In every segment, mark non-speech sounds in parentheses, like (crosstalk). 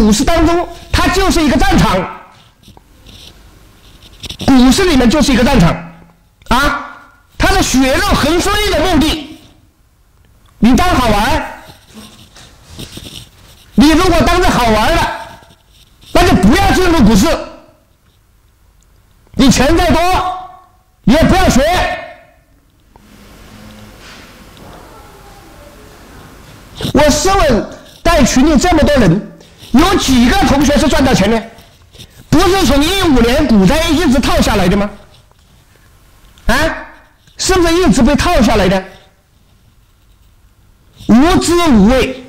股市当中，它就是一个战场。股市里面就是一个战场，啊，它的血肉横飞的目的，你当好玩你如果当着好玩的，那就不要进入股市。你钱再多，也不要学。我试问，在群里这么多人，有几个同学是赚到钱的？不是从一五年股灾一直套下来的吗？啊，是不是一直被套下来的？无知无畏，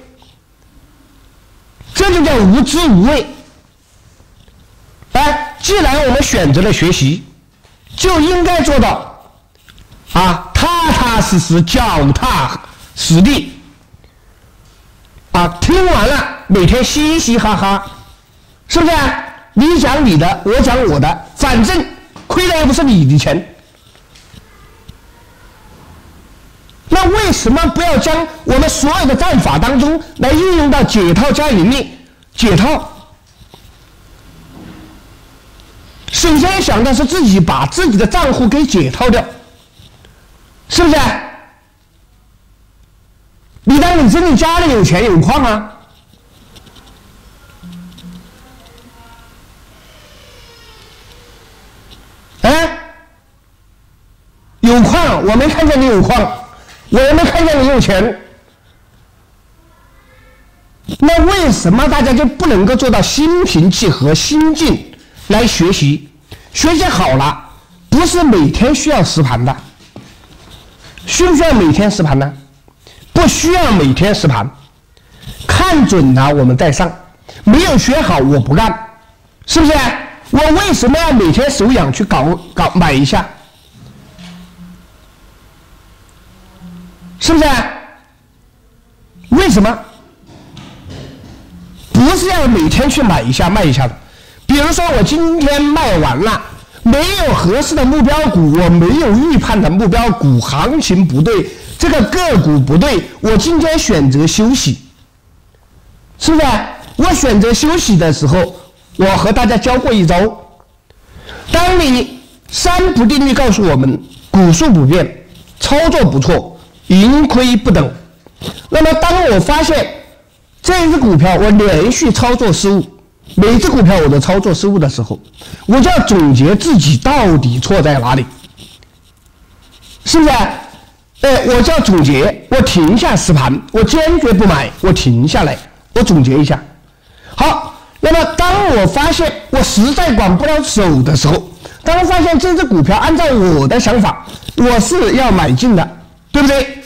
这就叫无知无畏。哎，既然我们选择了学习，就应该做到啊，踏踏实实、脚踏实地。啊，听完了，每天嘻嘻哈哈，是不是？你讲你的，我讲我的，反正亏的又不是你的钱。那为什么不要将我们所有的战法当中来运用到解套加盈利？解套，首先想的是自己把自己的账户给解套掉，是不是？你当你真的家里有钱有矿啊？我没看见你有矿，我也没看见你有钱。那为什么大家就不能够做到心平气和、心静来学习？学习好了，不是每天需要实盘的，需不需要每天实盘呢？不需要每天实盘，看准了我们再上，没有学好我不干，是不是？我为什么要每天手痒去搞搞买一下？是不是？为什么？不是要每天去买一下卖一下的。比如说，我今天卖完了，没有合适的目标股，我没有预判的目标股，行情不对，这个个股不对，我今天选择休息，是不是？我选择休息的时候。我和大家教过一招，当你三不定律告诉我们股数不变，操作不错，盈亏不等。那么当我发现这只股票我连续操作失误，每只股票我都操作失误的时候，我就要总结自己到底错在哪里，是不是？哎，我就要总结，我停下实盘，我坚决不买，我停下来，我总结一下，好。那么，当我发现我实在管不了手的时候，当我发现这只股票按照我的想法，我是要买进的，对不对？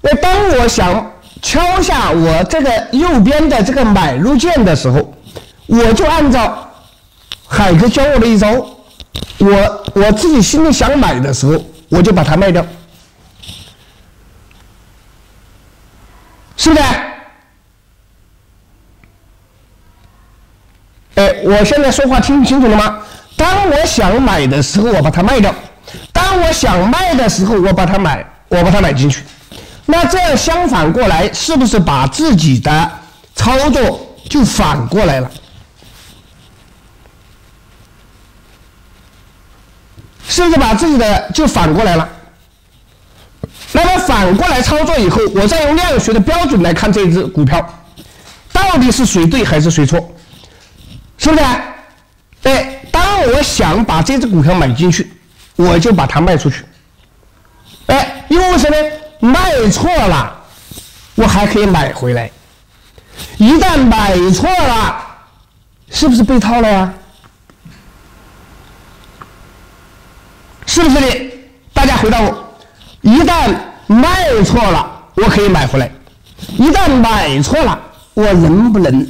那当我想敲下我这个右边的这个买入键的时候，我就按照海哥教我的一招，我我自己心里想买的时候，我就把它卖掉，是不是？哎，我现在说话听清楚了吗？当我想买的时候，我把它卖掉；当我想卖的时候，我把它买，我把它买进去。那这样相反过来，是不是把自己的操作就反过来了？是不是把自己的就反过来了？那么反过来操作以后，我再用量学的标准来看这只股票，到底是谁对还是谁错？是不是？哎，当我想把这只股票买进去，我就把它卖出去。哎，因为什么呢？卖错了，我还可以买回来。一旦买错了，是不是被套了呀？是不是的？大家回答我：一旦卖错了，我可以买回来；一旦买错了，我能不能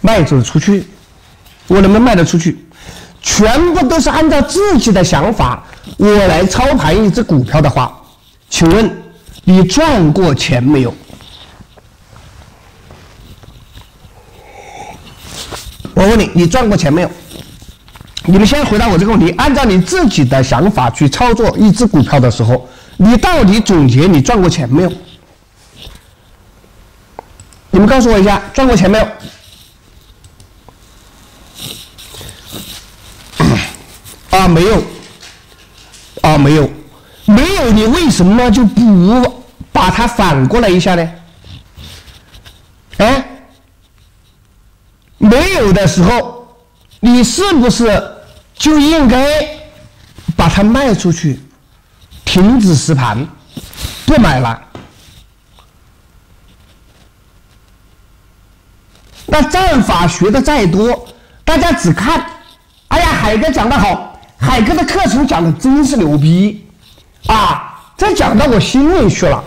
卖走出去？我能不能卖得出去？全部都是按照自己的想法，我来操盘一只股票的话，请问你赚过钱没有？我问你你赚过钱没有？你们先回答我这个问题按照你自己的想法去操作一只股票的时候你到底总结你赚过钱没有？你们告诉我一下赚过钱没有？(coughs) 啊没有。啊没有。没有，你为什么就不把它反过来一下呢？哎，没有的时候，你是不是就应该把它卖出去，停止实盘，不买了？那战法学的再多，大家只看，哎呀，海哥讲的好，海哥的课程讲的真是牛逼，啊，这讲到我心里去了。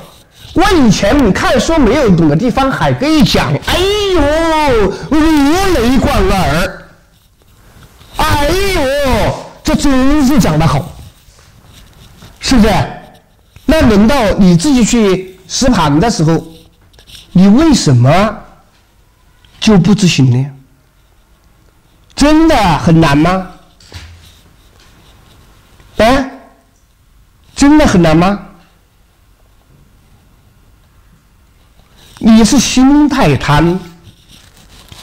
我以前你看书没有懂的地方，海哥一讲，哎呦，如雷贯耳，哎呦，这真是讲的好，是不是？那轮到你自己去实盘的时候，你为什么？就不执行呢？真的很难吗？哎，真的很难吗？你是心态贪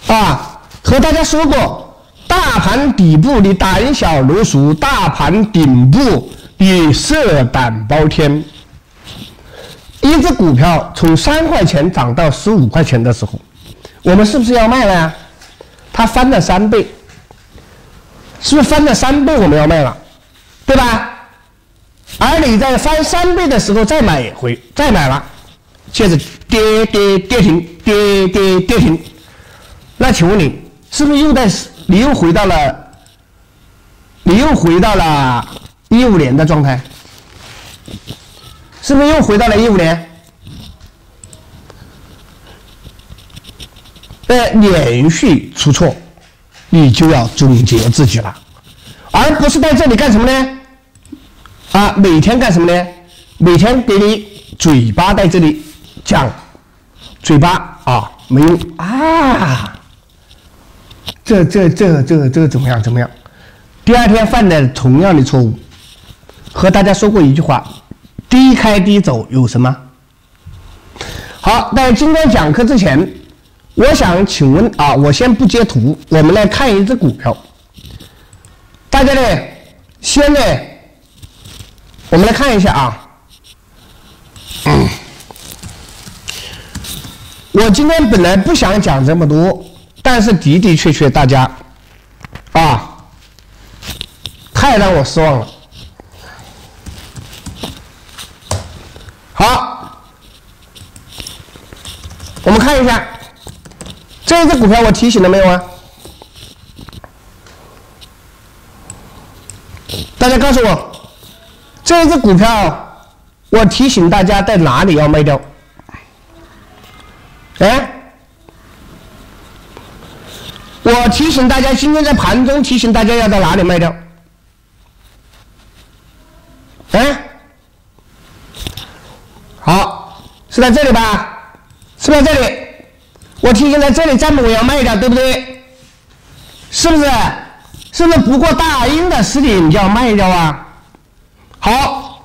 啊！和大家说过，大盘底部你胆小如鼠，大盘顶部你色胆包天。一只股票从三块钱涨到十五块钱的时候。我们是不是要卖了呀？它翻了三倍，是不是翻了三倍？我们要卖了，对吧？而你在翻三倍的时候再买回，再买了，接着跌跌跌停，跌跌跌停，那请问你是不是又在？你又回到了，你又回到了一五年的状态？是不是又回到了一五年？呃，连续出错，你就要总结自己了，而不是在这里干什么呢？啊，每天干什么呢？每天给你嘴巴在这里讲，嘴巴啊没用啊，这这这这这怎么样怎么样？第二天犯的同样的错误，和大家说过一句话：低开低走有什么？好，在今天讲课之前。我想请问啊，我先不截图，我们来看一只股票。大家呢，先呢，我们来看一下啊。嗯，我今天本来不想讲这么多，但是的的确确大家啊，太让我失望了。好，我们看一下。这只股票我提醒了没有啊？大家告诉我，这只股票我提醒大家在哪里要卖掉？哎，我提醒大家，今天在盘中提醒大家要在哪里卖掉？哎，好，是在这里吧？是不是在这里。我提醒在这里站稳，我要卖掉，对不对？是不是？是不是不过大阴的十点就要卖掉啊？好，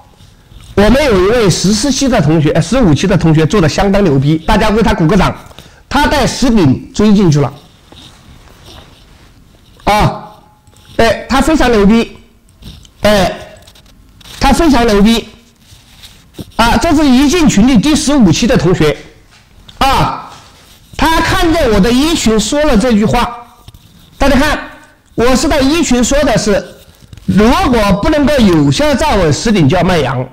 我们有一位十四期的同学，十五期的同学做的相当牛逼，大家为他鼓个掌。他带十顶追进去了，啊，哎，他非常牛逼，哎，他非常牛逼，啊，这是一进群里第十五期的同学，啊。他看见我的一群说了这句话，大家看，我是在一群说的是，如果不能够有效站稳十顶就要卖羊，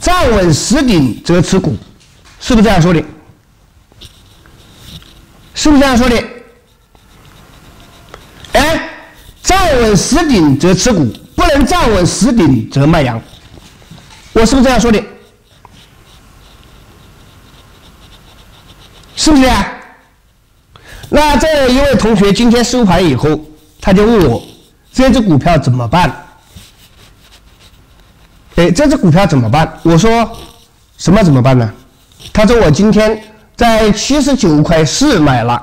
站稳十顶则持股，是不是这样说的？是不是这样说的？哎，站稳十顶则持股，不能站稳十顶则卖羊，我是不是这样说的？是不是啊？那这一位同学今天收盘以后，他就问我这只股票怎么办？哎，这只股票怎么办？我说什么怎么办呢？他说我今天在七十九块四买了。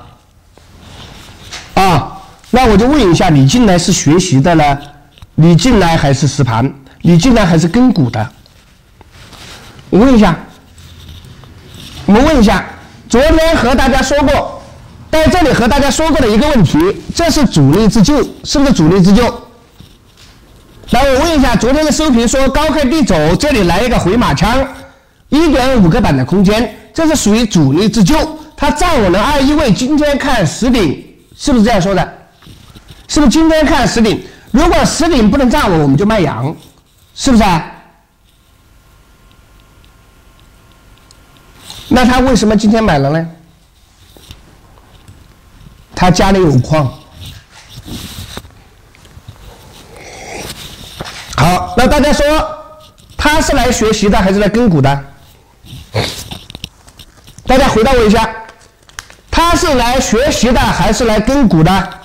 啊，那我就问一下，你进来是学习的呢？你进来还是实盘？你进来还是跟股的？我问一下，我问一下，昨天和大家说过。在这里和大家说过的一个问题，这是主力自救，是不是主力自救？来，我问一下，昨天的收评说高开低走，这里来一个回马枪，一点五个板的空间，这是属于主力自救，它站稳了二一位，今天看实顶，是不是这样说的？是不是今天看实顶？如果实顶不能站稳，我们就卖阳，是不是啊？那他为什么今天买了呢？他家里有矿。好，那大家说，他是来学习的还是来跟股的？大家回答我一下，他是来学习的还是来跟股的？啊？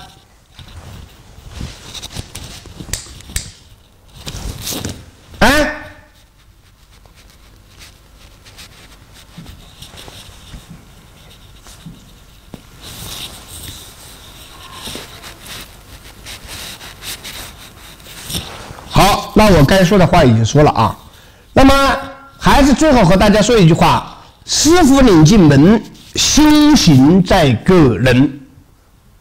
好，那我该说的话已经说了啊。那么还是最后和大家说一句话：师傅领进门，修行在个人，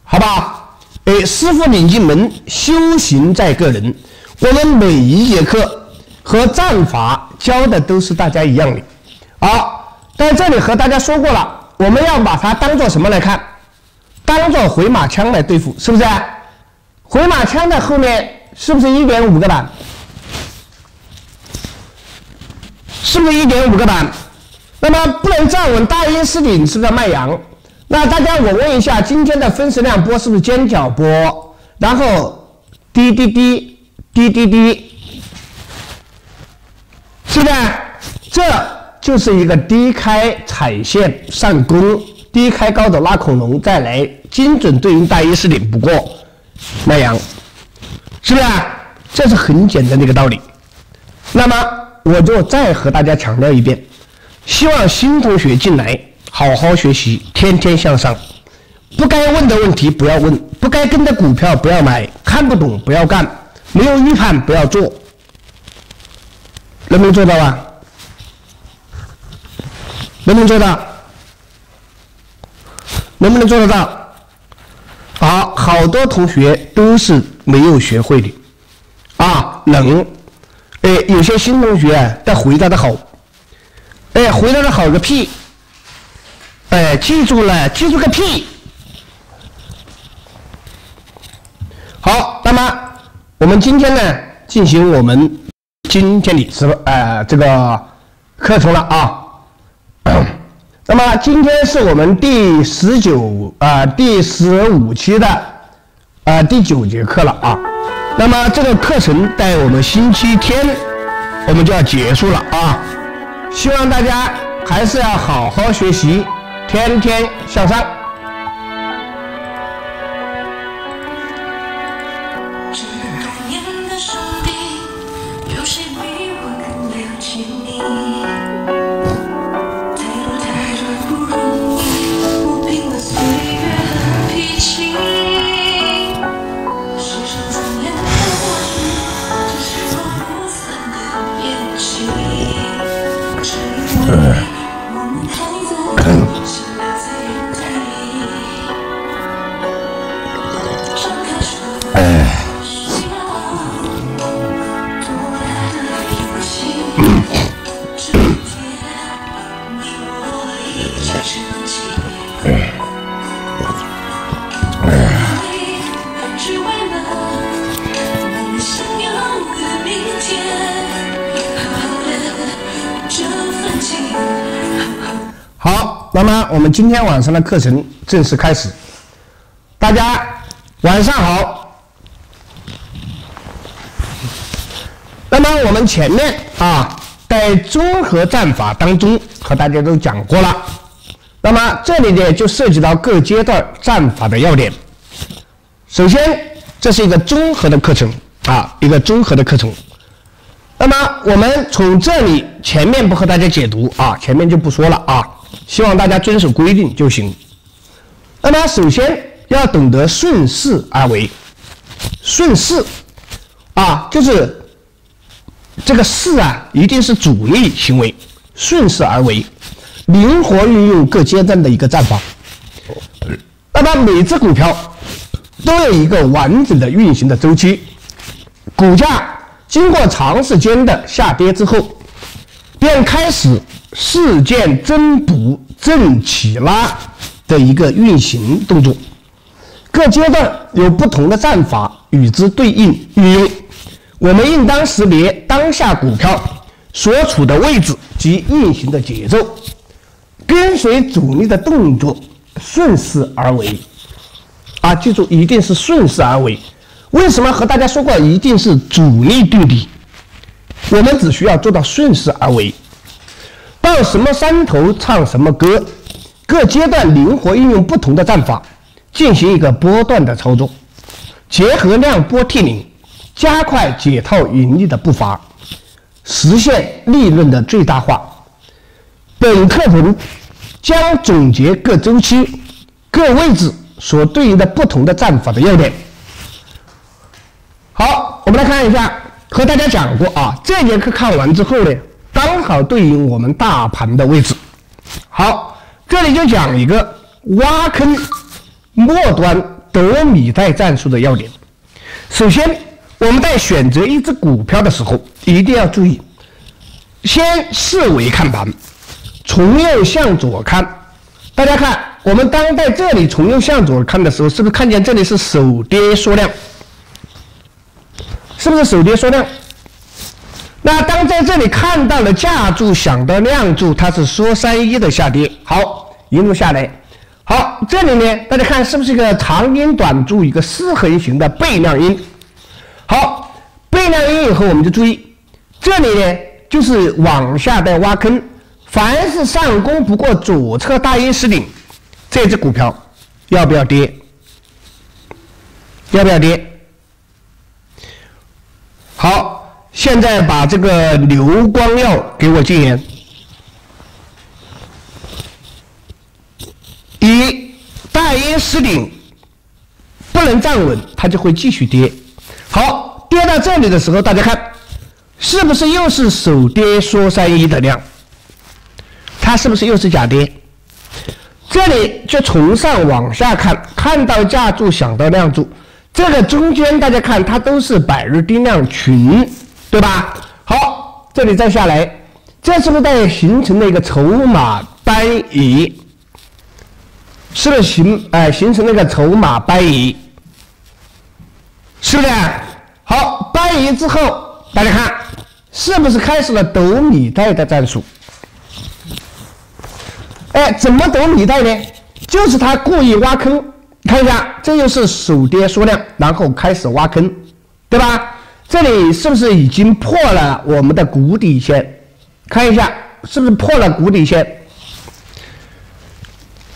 好吧？哎，师傅领进门，修行在个人。我们每一节课和战法教的都是大家一样的。好，在这里和大家说过了，我们要把它当做什么来看？当做回马枪来对付，是不是？回马枪的后面。是不是一点五个板？是不是一点五个板？那么不能站稳大阴失顶，是不是卖阳？那大家我问一下，今天的分时量波是不是尖角波？然后滴滴滴滴滴滴，是不是？这就是一个低开踩线上攻，低开高走拉恐龙，再来精准对应大阴失顶不过卖阳。是不是？这是很简单的一个道理。那么我就再和大家强调一遍，希望新同学进来好好学习，天天向上。不该问的问题不要问，不该跟的股票不要买，看不懂不要干，没有预判不要做。能不能做到啊？能不能做到？能不能做得到？好，好多同学都是。没有学会的，啊，能，哎，有些新同学啊，他回答的好，哎，回答的好个屁，哎，记住了，记住个屁。好，那么我们今天呢，进行我们今天的直播，呃，这个课程了啊。(coughs) 那么今天是我们第十九啊，第十五期的。啊，第九节课了啊，那么这个课程在我们星期天，我们就要结束了啊，希望大家还是要好好学习，天天向上。那么我们今天晚上的课程正式开始，大家晚上好。那么我们前面啊，在综合战法当中和大家都讲过了，那么这里呢就涉及到各阶段战法的要点。首先，这是一个综合的课程啊，一个综合的课程。那么我们从这里前面不和大家解读啊，前面就不说了啊。希望大家遵守规定就行。那么，首先要懂得顺势而为。顺势啊，就是这个势啊，一定是主力行为。顺势而为，灵活运用各阶段的一个战法。那么，每只股票都有一个完整的运行的周期，股价经过长时间的下跌之后，便开始事件增补正起拉的一个运行动作，各阶段有不同的战法与之对应运用。我们应当识别当下股票所处的位置及运行的节奏，跟随主力的动作，顺势而为。啊，记住，一定是顺势而为。为什么和大家说过一定是主力定底？我们只需要做到顺势而为，到什么山头唱什么歌，各阶段灵活运用不同的战法，进行一个波段的操作，结合量波替零，加快解套盈利的步伐，实现利润的最大化。本课程将总结各周期、各位置所对应的不同的战法的要点。好，我们来看一下，和大家讲过啊，这节课看完之后呢，刚好对应我们大盘的位置。好，这里就讲一个挖坑末端得米袋战术的要点。首先，我们在选择一只股票的时候，一定要注意，先四维看盘，从右向左看。大家看，我们当在这里从右向左看的时候，是不是看见这里是首跌缩量？是不是首跌缩量？那当在这里看到了价柱想到量柱，它是缩三一的下跌，好，一路下来，好，这里呢，大家看是不是一个长阴短柱，一个四横形的背量阴？好，背量阴以后，我们就注意，这里呢就是往下的挖坑，凡是上攻不过左侧大阴实顶，这只股票要不要跌？要不要跌？好，现在把这个流光药给我禁言。一大阴失顶，不能站稳，它就会继续跌。好，跌到这里的时候，大家看，是不是又是首跌缩三一的量？它是不是又是假跌？这里就从上往下看，看到架柱，想到量柱。这个中间大家看，它都是百日低量群，对吧？好，这里再下来，这是不是在形成了一个筹码搬移？是不是形哎形成了一个筹码搬移？是不是？好，搬移之后，大家看，是不是开始了斗米袋的战术？哎，怎么斗米袋呢？就是他故意挖坑。看一下，这就是首跌缩量，然后开始挖坑，对吧？这里是不是已经破了我们的谷底线？看一下，是不是破了谷底线？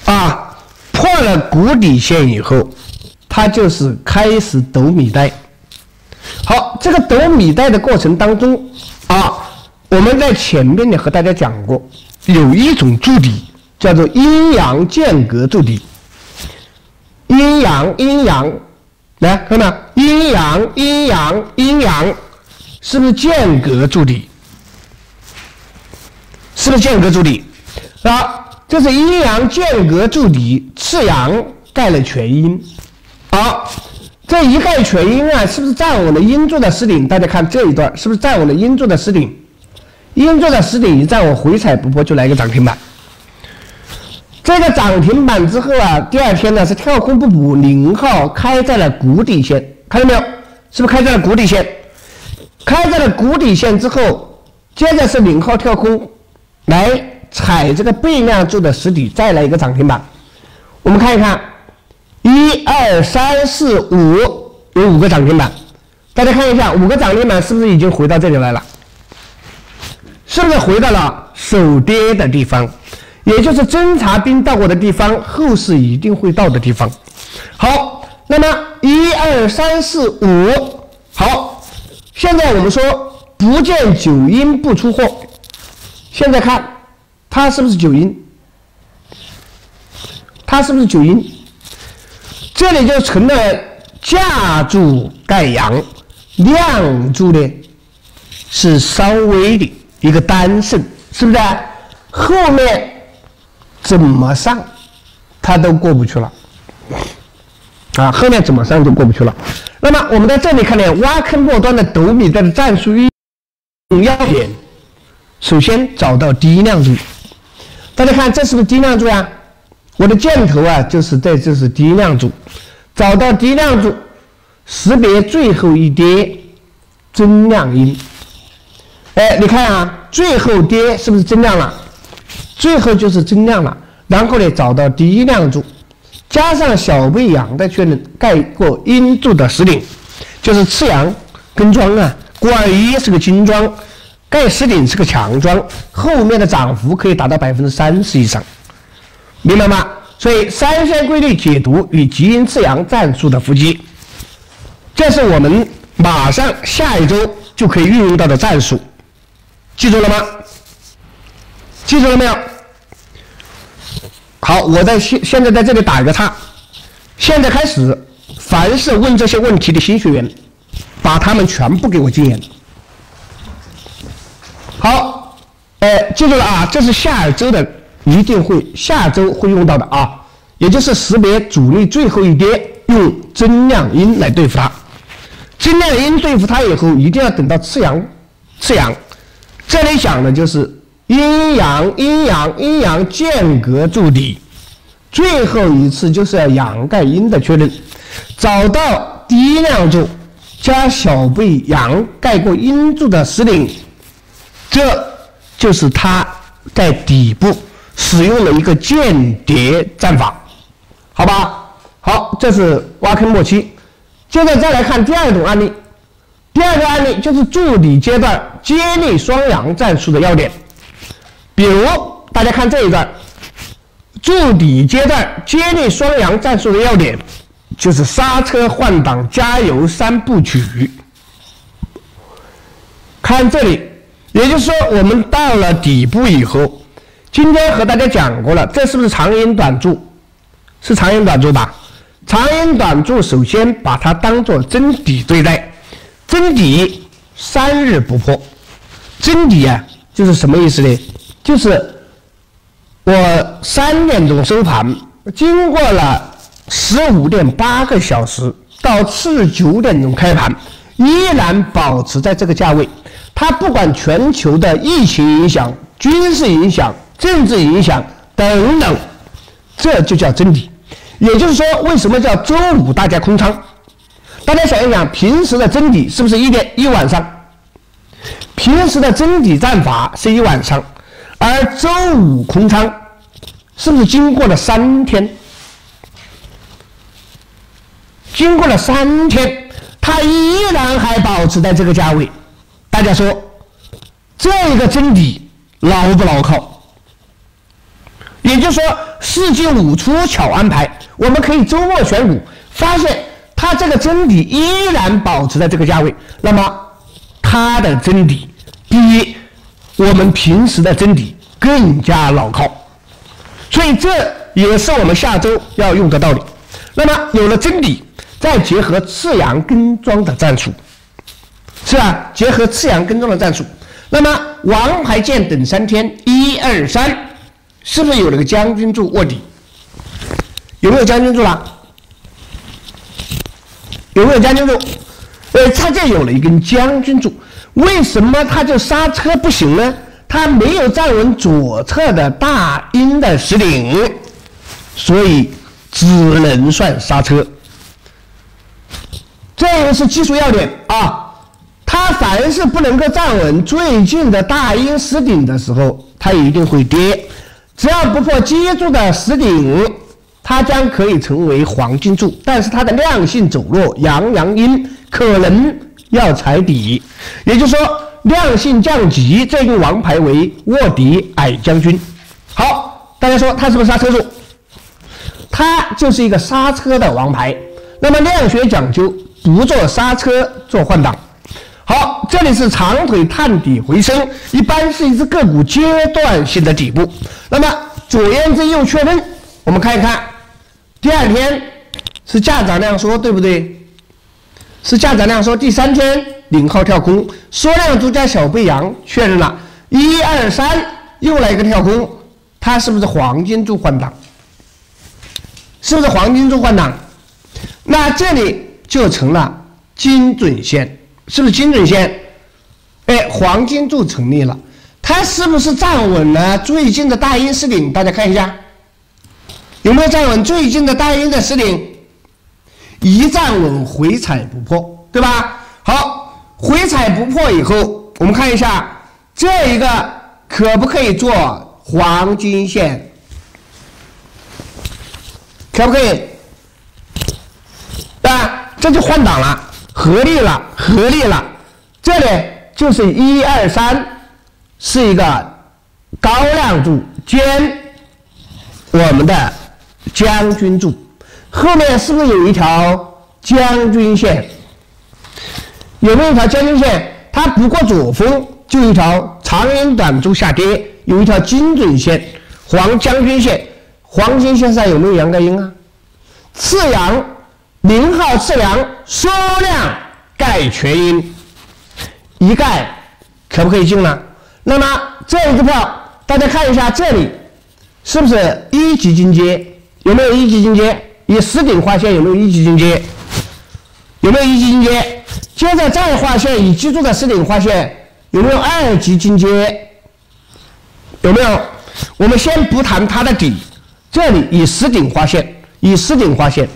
啊，破了谷底线以后，它就是开始抖米袋。好，这个抖米袋的过程当中啊，我们在前面呢和大家讲过，有一种筑底叫做阴阳间隔筑底。阴阳阴阳，来看到？阴阳阴阳阴阳，是不是间隔筑底？是不是间隔筑底？啊，这是阴阳间隔筑底，次阳盖了全阴。好，这一盖全阴啊，是不是站稳了阴柱的实顶？大家看这一段，是不是站稳了阴柱的实顶？阴柱的实顶一站稳，回踩不破就来一个涨停板。这个涨停板之后啊，第二天呢是跳空不补，零号开在了谷底线，看到没有？是不是开在了谷底线？开在了谷底线之后，接着是零号跳空，来踩这个背量柱的实体，再来一个涨停板。我们看一看，一二三四五，有五个涨停板。大家看一下，五个涨停板是不是已经回到这里来了？是不是回到了首跌的地方？也就是侦察兵到过的地方，后市一定会到的地方。好，那么一二三四五，好，现在我们说不见九阴不出货。现在看它是不是九阴？它是不是九阴？这里就成了架柱盖阳，量柱呢是稍微的一个单胜，是不是？后面。怎么上，它都过不去了，啊，后面怎么上就过不去了。那么我们在这里看见挖坑末端的斗米带的战术运用要点，首先找到低量柱。大家看这是不是低量柱呀？我的箭头啊就是在这是低量柱，找到低量柱，识别最后一跌增量阴。哎，你看啊，最后跌是不是增量了？最后就是增量了。然后呢，找到第一量柱，加上小背阳的确认，盖过阴柱的实顶，就是次阳跟庄啊。故而一是个精庄，盖实顶是个强庄，后面的涨幅可以达到百分之三十以上，明白吗？所以三线规律解读与极阴次阳战术的伏击，这是我们马上下一周就可以运用到的战术。记住了吗？记住了没有？好，我在现现在在这里打一个叉。现在开始，凡是问这些问题的新学员，把他们全部给我禁言。好，呃，记住了啊，这是下周的，一定会下周会用到的啊，也就是识别主力最后一跌，用增量阴来对付它。增量阴对付它以后，一定要等到次阳，次阳。这里讲的就是阴阳阴阳阴阳间隔筑底，最后一次就是要阳盖阴的确认，找到低量柱加小背阳盖过阴柱的实顶，这就是它在底部使用了一个间谍战法，好吧？好，这是挖坑末期，接着再来看第二种案例。第二个案例就是筑底阶段接力双阳战术的要点，比如大家看这一段，筑底阶段接力双阳战术的要点就是刹车换挡加油三部曲。看这里，也就是说我们到了底部以后，今天和大家讲过了，这是不是长阴短柱？是长阴短柱吧？长阴短柱首先把它当做真底对待。真底三日不破，真底啊，就是什么意思呢？就是我三点钟收盘，经过了十五点八个小时，到次日九点钟开盘，依然保持在这个价位。它不管全球的疫情影响、军事影响、政治影响等等，这就叫真底。也就是说，为什么叫周五大家空仓？大家想一想，平时的真底是不是一天一晚上？平时的真底战法是一晚上，而周五空仓是不是经过了三天？经过了三天，它依然还保持在这个价位。大家说，这个真底牢不牢靠？也就是说，四进五出巧安排，我们可以周末选股，发现。它这个真底依然保持在这个价位，那么它的真底比我们平时的真底更加牢靠，所以这也是我们下周要用的道理。那么有了真底，再结合次阳跟庄的战术，是吧？结合次阳跟庄的战术，那么王牌剑等三天，一二三，是不是有了个将军柱卧底？有没有将军柱了？有没有将军柱？呃，它就有了一根将军柱。为什么它就刹车不行呢？它没有站稳左侧的大阴的实顶，所以只能算刹车。这个是技术要点啊。它凡是不能够站稳最近的大阴实顶的时候，它一定会跌。只要不破接住的实顶。它将可以成为黄金柱，但是它的量性走弱，阳阳阴可能要踩底，也就是说量性降级，这个王牌为卧底矮将军。好，大家说它是不是刹车柱？它就是一个刹车的王牌。那么量学讲究不做刹车，做换挡。好，这里是长腿探底回升，一般是一只个股阶段性的底部。那么左验证右确认，我们看一看。第二天是价涨量缩，对不对？是下载量说。第三天领号跳空，缩量柱加小背阳确认了，一二三又来一个跳空，它是不是黄金柱换挡？是不是黄金柱换挡？那这里就成了精准线，是不是精准线？哎，黄金柱成立了，它是不是站稳了最近的大阴实顶？大家看一下，有没有站稳最近的大阴的实顶？一站稳，回踩不破，对吧？好，回踩不破以后，我们看一下这一个可不可以做黄金线？可不可以？对吧？这就换挡了，合力了，合力了。这里就是一二三，是一个高亮柱兼我们的将军柱。后面是不是有一条将军线？有没有一条将军线？它不过左峰，就一条长阴短柱下跌，有一条精准线，黄将军线。黄金线上有没有阳盖阴啊？次阳，零号次阳，缩量盖全阴，一盖可不可以进呢？那么这一个票，大家看一下这里是不是一级金阶？有没有一级金阶？以实顶画线有没有一级进阶？有没有一级进阶？接着再画线，以基柱的实顶画线有没有二级进阶？有没有？我们先不谈它的底，这里以实顶画线，以实顶画线，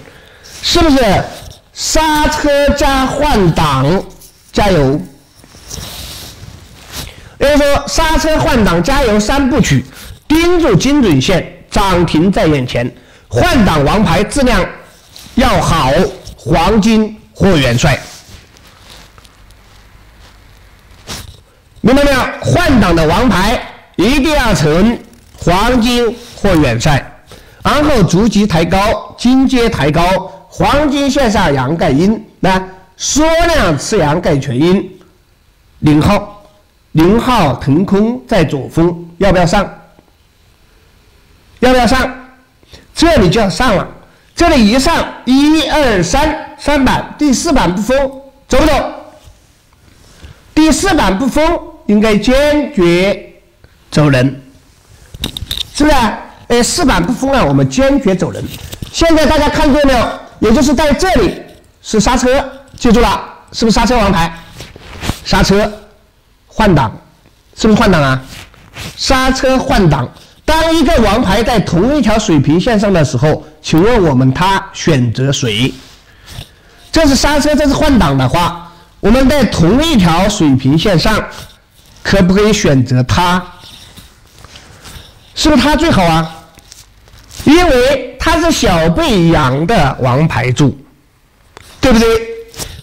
是不是刹车加换挡加油？也就是说，刹车换挡加油三部曲，盯住精准线，涨停在眼前。换挡王牌质量要好，黄金或元帅，明白没有？换挡的王牌一定要成黄金或元帅，然后逐级抬高，金阶抬高，黄金线上阳盖阴，那缩量次阳盖全阴，零号，零号腾空在左峰，要不要上？要不要上？这里就要上了，这里一上，一二三三板，第四板不封，走不走？第四板不封，应该坚决走人，是不是？哎，四板不封啊，我们坚决走人。现在大家看见没有？也就是在这里是刹车，记住了，是不是刹车王牌？刹车换挡，是不是换挡啊？刹车换挡。当一个王牌在同一条水平线上的时候，请问我们他选择谁？这是刹车，这是换挡的话，我们在同一条水平线上，可不可以选择它？是不是它最好啊？因为它是小背阳的王牌柱，对不对？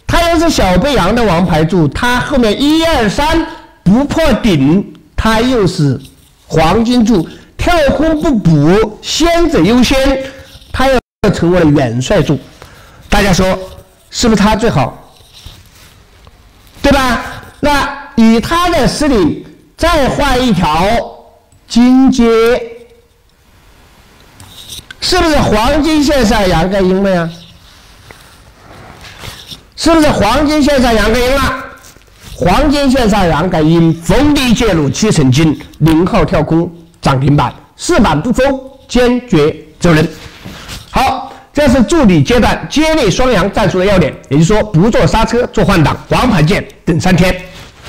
它又是小背阳的王牌柱，它后面一二三不破顶，它又是黄金柱。跳空不补，先者优先，他要成为了元帅柱，大家说是不是他最好？对吧？那以他的实力再画一条金阶，是不是黄金线上阳盖阴了呀？是不是黄金线上阳盖阴了？黄金线上阳盖阴，逢低介入七成金，零号跳空。涨停板，四板不封，坚决走人。好，这是助理阶段接力双阳战术的要点，也就是说，不做刹车，做换挡，王牌键等三天，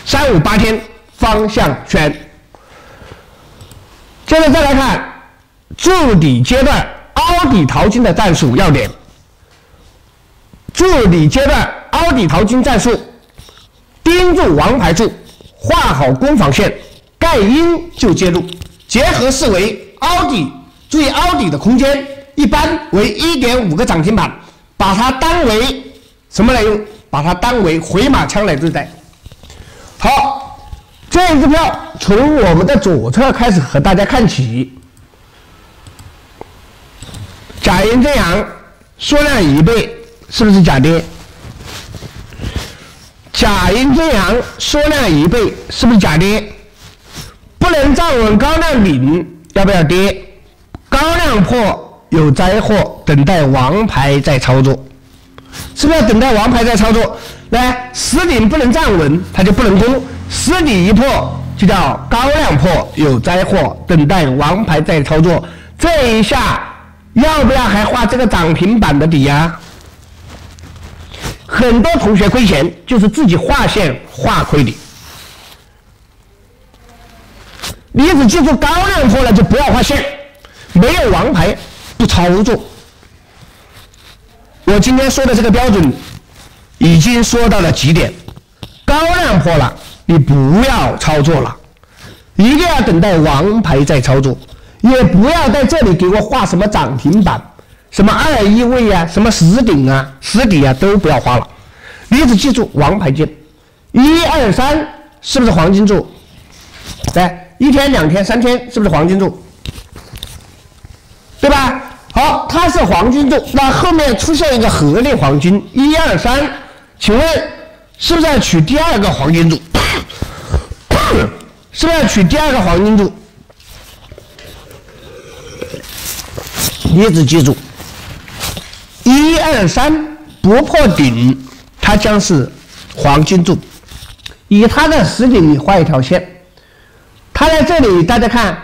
三五八天方向圈。接着再来看助理阶段凹底淘金的战术要点。助理阶段凹底淘金战术，盯住王牌柱，画好攻防线，盖阴就介入。结合四维凹底，注意凹底的空间一般为一点五个涨停板，把它当为什么来用？把它当为回马枪来对待。好，这一支票从我们的左侧开始和大家看起。假阴真阳，缩量一倍，是不是假跌？假阴真阳，缩量一倍，是不是假跌？不能站稳高量顶，要不要跌？高量破有灾祸，等待王牌在操作，是不是要等待王牌在操作？来，实顶不能站稳，它就不能攻。实顶一破，就叫高量破有灾祸，等待王牌在操作。这一下要不要还画这个涨停板的底呀？很多同学亏钱就是自己画线画亏的。你只记住高量破了就不要画线，没有王牌不操作。我今天说的这个标准已经说到了极点，高量破了你不要操作了，一定要等待王牌再操作，也不要在这里给我画什么涨停板。什么二一位啊，什么十顶啊、十底啊，都不要画了。你只记住王牌剑，一二三是不是黄金柱？来，一天、两天、三天是不是黄金柱？对吧？好，它是黄金柱，那后面出现一个合力黄金，一二三，请问是不是要取第二个黄金柱？(coughs) 是不是要取第二个黄金柱？你只记住。一二三不破顶，它将是黄金柱。以它的实顶画一条线，它在这里，大家看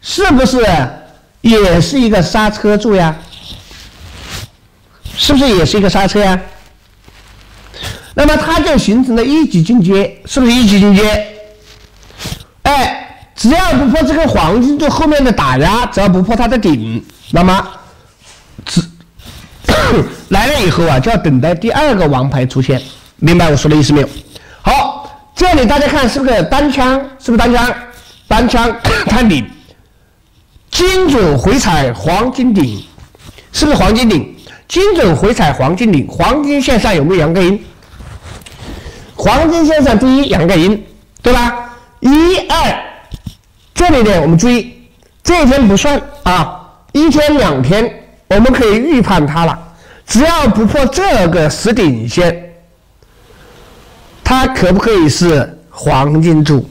是不是也是一个刹车柱呀？是不是也是一个刹车呀？那么它就形成了一级进阶，是不是一级进阶？哎，只要不破这个黄金柱后面的打压，只要不破它的顶，那么只。(coughs) 来了以后啊，就要等待第二个王牌出现，明白我说的意思没有？好，这里大家看是不是单枪？是不是单枪？单枪探顶，(laughs) 精准回踩黄金顶，是不是黄金顶？精准回踩黄金顶，黄金线上有没有阳盖阴？黄金线上第一阳盖阴，对吧？一二，这里呢，我们注意，这一天不算啊，一天两天我们可以预判它了。只要不破这个实顶线，它可不可以是黄金柱？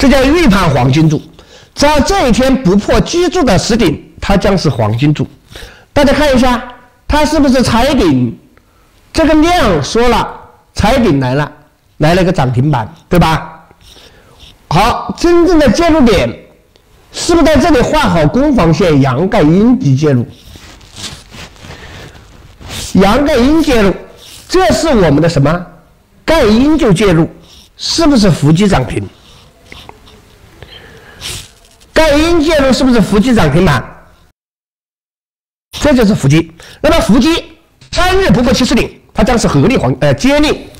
这叫预判黄金柱。只要这一天不破基柱的实顶，它将是黄金柱。大家看一下，它是不是踩顶？这个量说了，踩顶来了，来了个涨停板，对吧？好，真正的介入点是不是在这里画好攻防线，阳盖阴级介入？阳盖阴介入，这是我们的什么？盖阴就介入，是不是伏击涨停？盖阴介入是不是伏击涨停板？这就是伏击。那么伏击三日不破七十顶，它将是合力黄呃接力，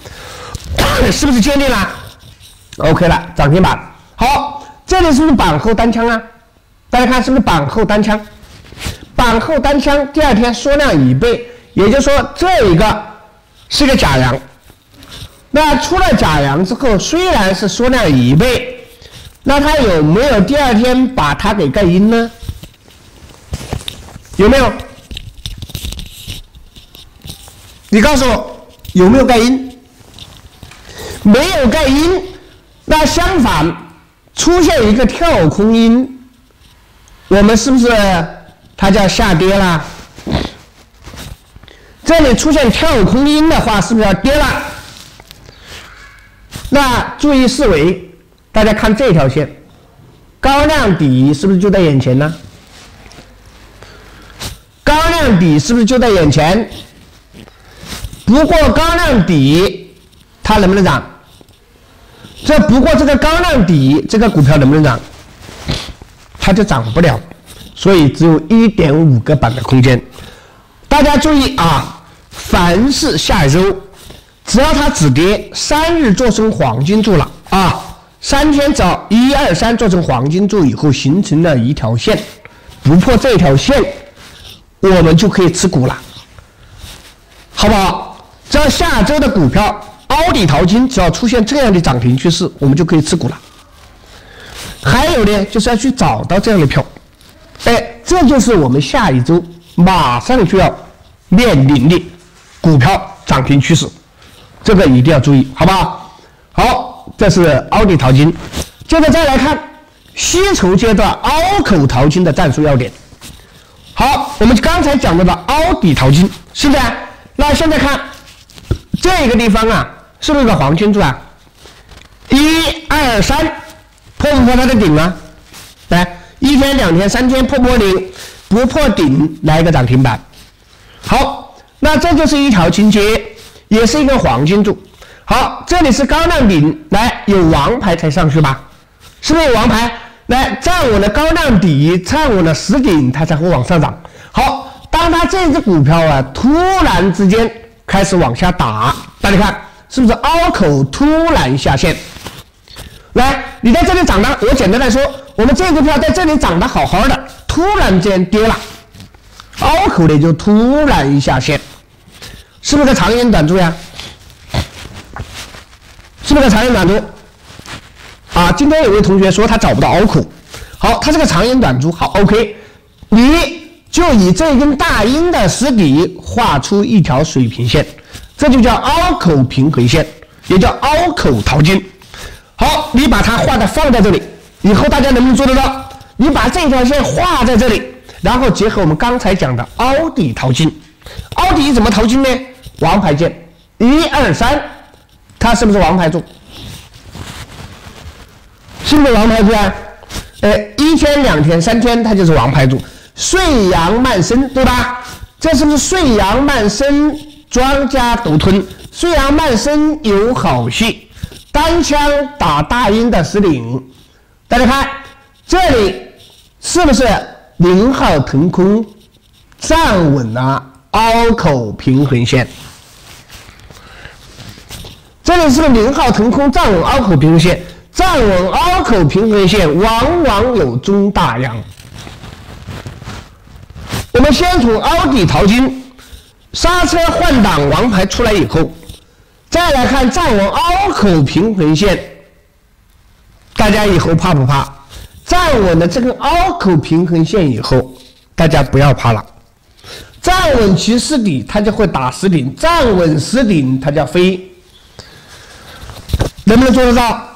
(coughs) 是不是接力了？OK 了，涨停板。好，这里是不是板后单枪啊？大家看是不是板后单枪？板后单枪，第二天缩量一倍。也就是说，这一个是个假阳，那出了假阳之后，虽然是缩量一倍，那他有没有第二天把它给盖阴呢？有没有？你告诉我有没有盖阴？没有盖阴，那相反出现一个跳空阴，我们是不是它叫下跌了？这里出现跳空阴的话，是不是要跌了？那注意思维，大家看这条线，高量底是不是就在眼前呢？高量底是不是就在眼前？不过高量底，它能不能涨？这不过这个高量底，这个股票能不能涨？它就涨不了，所以只有一点五个板的空间。大家注意啊！凡是下周，只要它止跌三日做成黄金柱了啊，三天找一二三做成黄金柱以后形成了一条线，不破这条线，我们就可以持股了，好不好？只要下周的股票凹底淘金，只要出现这样的涨停趋势，我们就可以持股了。还有呢，就是要去找到这样的票，哎，这就是我们下一周马上就要面临的。股票涨停趋势，这个一定要注意，好不好？好，这是凹底淘金。接着再来看吸筹阶段凹口淘金的战术要点。好，我们刚才讲到的凹底淘金，是不是？那现在看这个地方啊，是不是个黄金柱啊？一二三，破不破它的顶啊？来，一天、两天、三天破不破顶？不破顶，来一个涨停板。好。那这就是一条金阶，也是一个黄金柱。好，这里是高量顶，来有王牌才上去吧？是不是有王牌？来站稳了高量底，站稳了实顶，它才会往上涨。好，当它这只股票啊突然之间开始往下打，大家看是不是凹口突然下线？来，你在这里涨的，我简单来说，我们这股票在这里涨得好好的，突然间跌了，凹口的就突然一下线，是不是个长阴短柱呀？是不是个长阴短柱？啊，今天有位同学说他找不到凹口，好，它是个长阴短柱，好，OK，你就以这根大阴的实底画出一条水平线，这就叫凹口平衡线，也叫凹口淘金。好，你把它画的放在这里，以后大家能不能做得到？你把这条线画在这里，然后结合我们刚才讲的凹底淘金，凹底怎么淘金呢？王牌剑，一二三。它是不是王牌柱？是不是王牌柱啊？哎，一天、两天、三天，它就是王牌柱。岁阳慢升，对吧？这是不是岁阳慢升？庄家独吞，岁阳慢升有好戏。单枪打大阴的实顶，大家看这里是不是零号腾空站稳了凹口平衡线？这里是个零号腾空站稳凹口平衡线，站稳凹口平衡线往往有中大阳。我们先从凹底淘金，刹车换挡王牌出来以后，再来看站稳凹口平衡线，大家以后怕不怕？站稳了这根凹口平衡线以后，大家不要怕了。站稳其实底，它就会打实顶；站稳实顶，它叫飞。能不能做得到？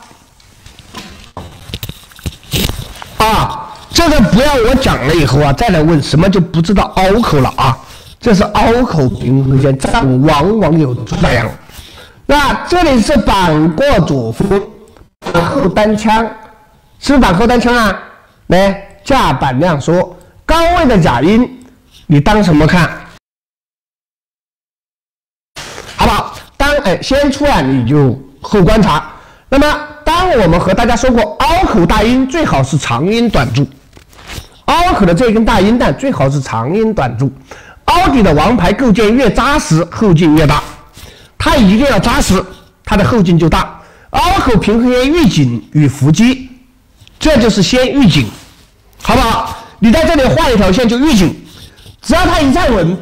啊，这个不要我讲了以后啊，再来问什么就不知道凹口了啊。这是凹口平衡线，站往往有那样。那这里是板过左峰，板后单枪，是不是板后单枪啊？来，架板量说，高位的假阴，你当什么看？好不好？当哎，先出来你就。后观察，那么当我们和大家说过，凹口大阴最好是长阴短柱，凹口的这根大阴蛋最好是长阴短柱，凹底的王牌构建越扎实，后劲越大，它一定要扎实，它的后劲就大。凹口平衡线预警与伏击，这就是先预警，好不好？你在这里画一条线就预警，只要它一站稳，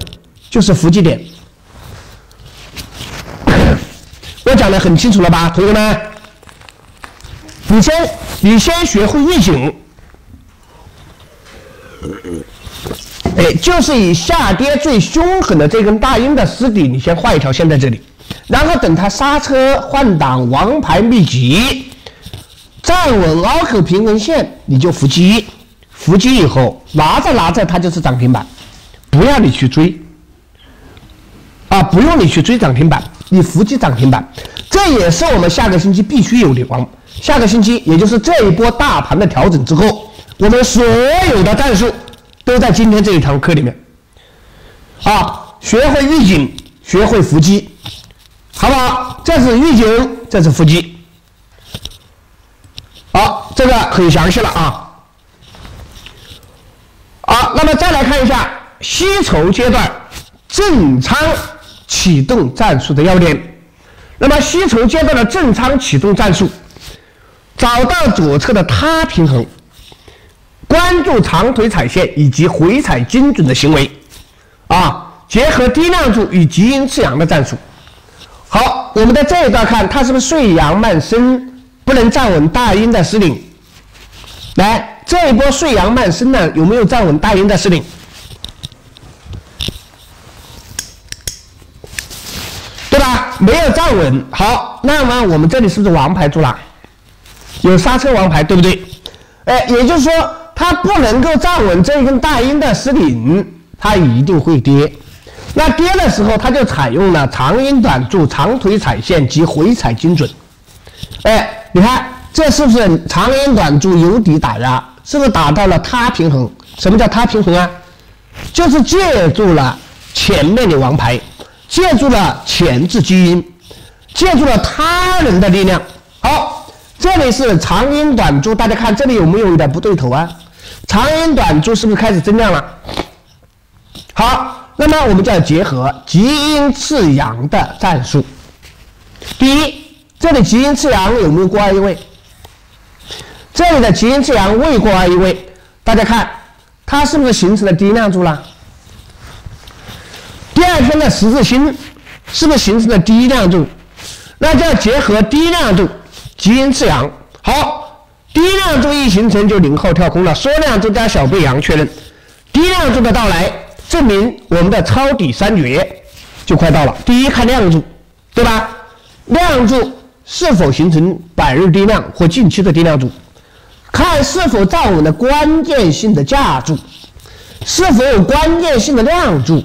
就是伏击点。我讲的很清楚了吧，同学们？你先，你先学会预警。哎，就是以下跌最凶狠的这根大阴的实底，你先画一条线在这里，然后等它刹车换挡，王牌秘籍，站稳凹口平衡线，你就伏击，伏击以后拿着拿着它就是涨停板，不要你去追，啊，不用你去追涨停板。你伏击涨停板，这也是我们下个星期必须有的王。下个星期，也就是这一波大盘的调整之后，我们所有的战术都在今天这一堂课里面。啊，学会预警，学会伏击，好不好？这是预警，这是伏击。好，这个很详细了啊。好，那么再来看一下吸筹阶段正仓。启动战术的要点，那么吸筹阶段的正仓启动战术，找到左侧的塌平衡，关注长腿踩线以及回踩精准的行为，啊，结合低量柱与极阴次阳的战术。好，我们在这一段看，它是不是碎阳慢升，不能站稳大阴的实顶？来，这一波碎阳慢升呢，有没有站稳大阴的实顶？没有站稳，好，那么我们这里是不是王牌住了？有刹车王牌，对不对？哎，也就是说，它不能够站稳这一根大阴的实顶，它一定会跌。那跌的时候，它就采用了长阴短柱、长腿踩线及回踩精准。哎，你看这是不是长阴短柱有底打压？是不是打到了塌平衡？什么叫塌平衡啊？就是借助了前面的王牌。借助了前置基因，借助了他人的力量。好，这里是长音短柱，大家看这里有没有一点不对头啊？长音短柱是不是开始增量了？好，那么我们就要结合极阴次阳的战术。第一，这里极阴次阳有没有过二一位？这里的极阴次阳未过二一位，大家看它是不是形成了低量柱了？第二天的十字星是不是形成了低量柱？那就要结合低量柱，极阴次阳。好，低量柱一形成就零号跳空了，缩量增加小背阳确认。低量柱的到来，证明我们的抄底三绝就快到了。第一看量柱，对吧？量柱是否形成百日低量或近期的低量柱？看是否站稳了关键性的价柱，是否有关键性的量柱？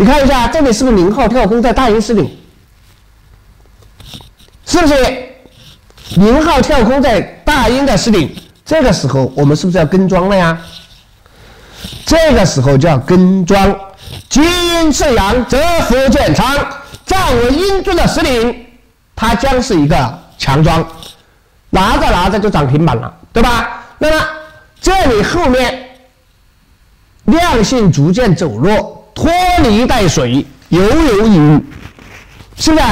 你看一下，这里是不是零号跳空在大阴失顶？是不是零号跳空在大阴的失顶？这个时候我们是不是要跟庄了呀？这个时候就要跟庄，金阴次阳则福建仓，在我阴柱的失顶，它将是一个强庄，拿着拿着就涨停板了。对吧？那么这里后面量性逐渐走弱，拖泥带水，犹有隐喻，是不是？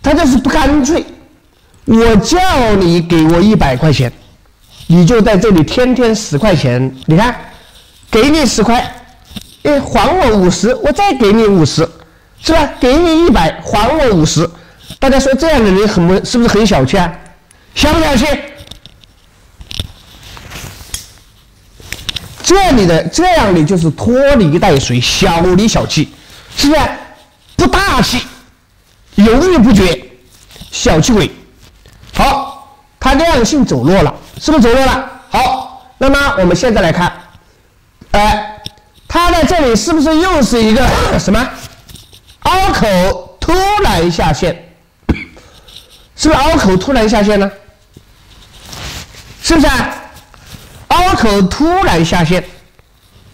他就是不干脆。我叫你给我一百块钱，你就在这里天天十块钱。你看，给你十块，哎，还我五十，我再给你五十，是吧？给你一百，还我五十。大家说这样的人很不，是不是很小气啊？小不小气？这里的这样的就是拖泥带水、小里小气，是不是？不大气，犹豫不决，小气鬼。好，它量性走弱了，是不是走弱了？好，那么我们现在来看，哎，它在这里是不是又是一个 (coughs) 什么凹口突然下线？是不是凹口突然下线呢？是不是？凹口突然下线，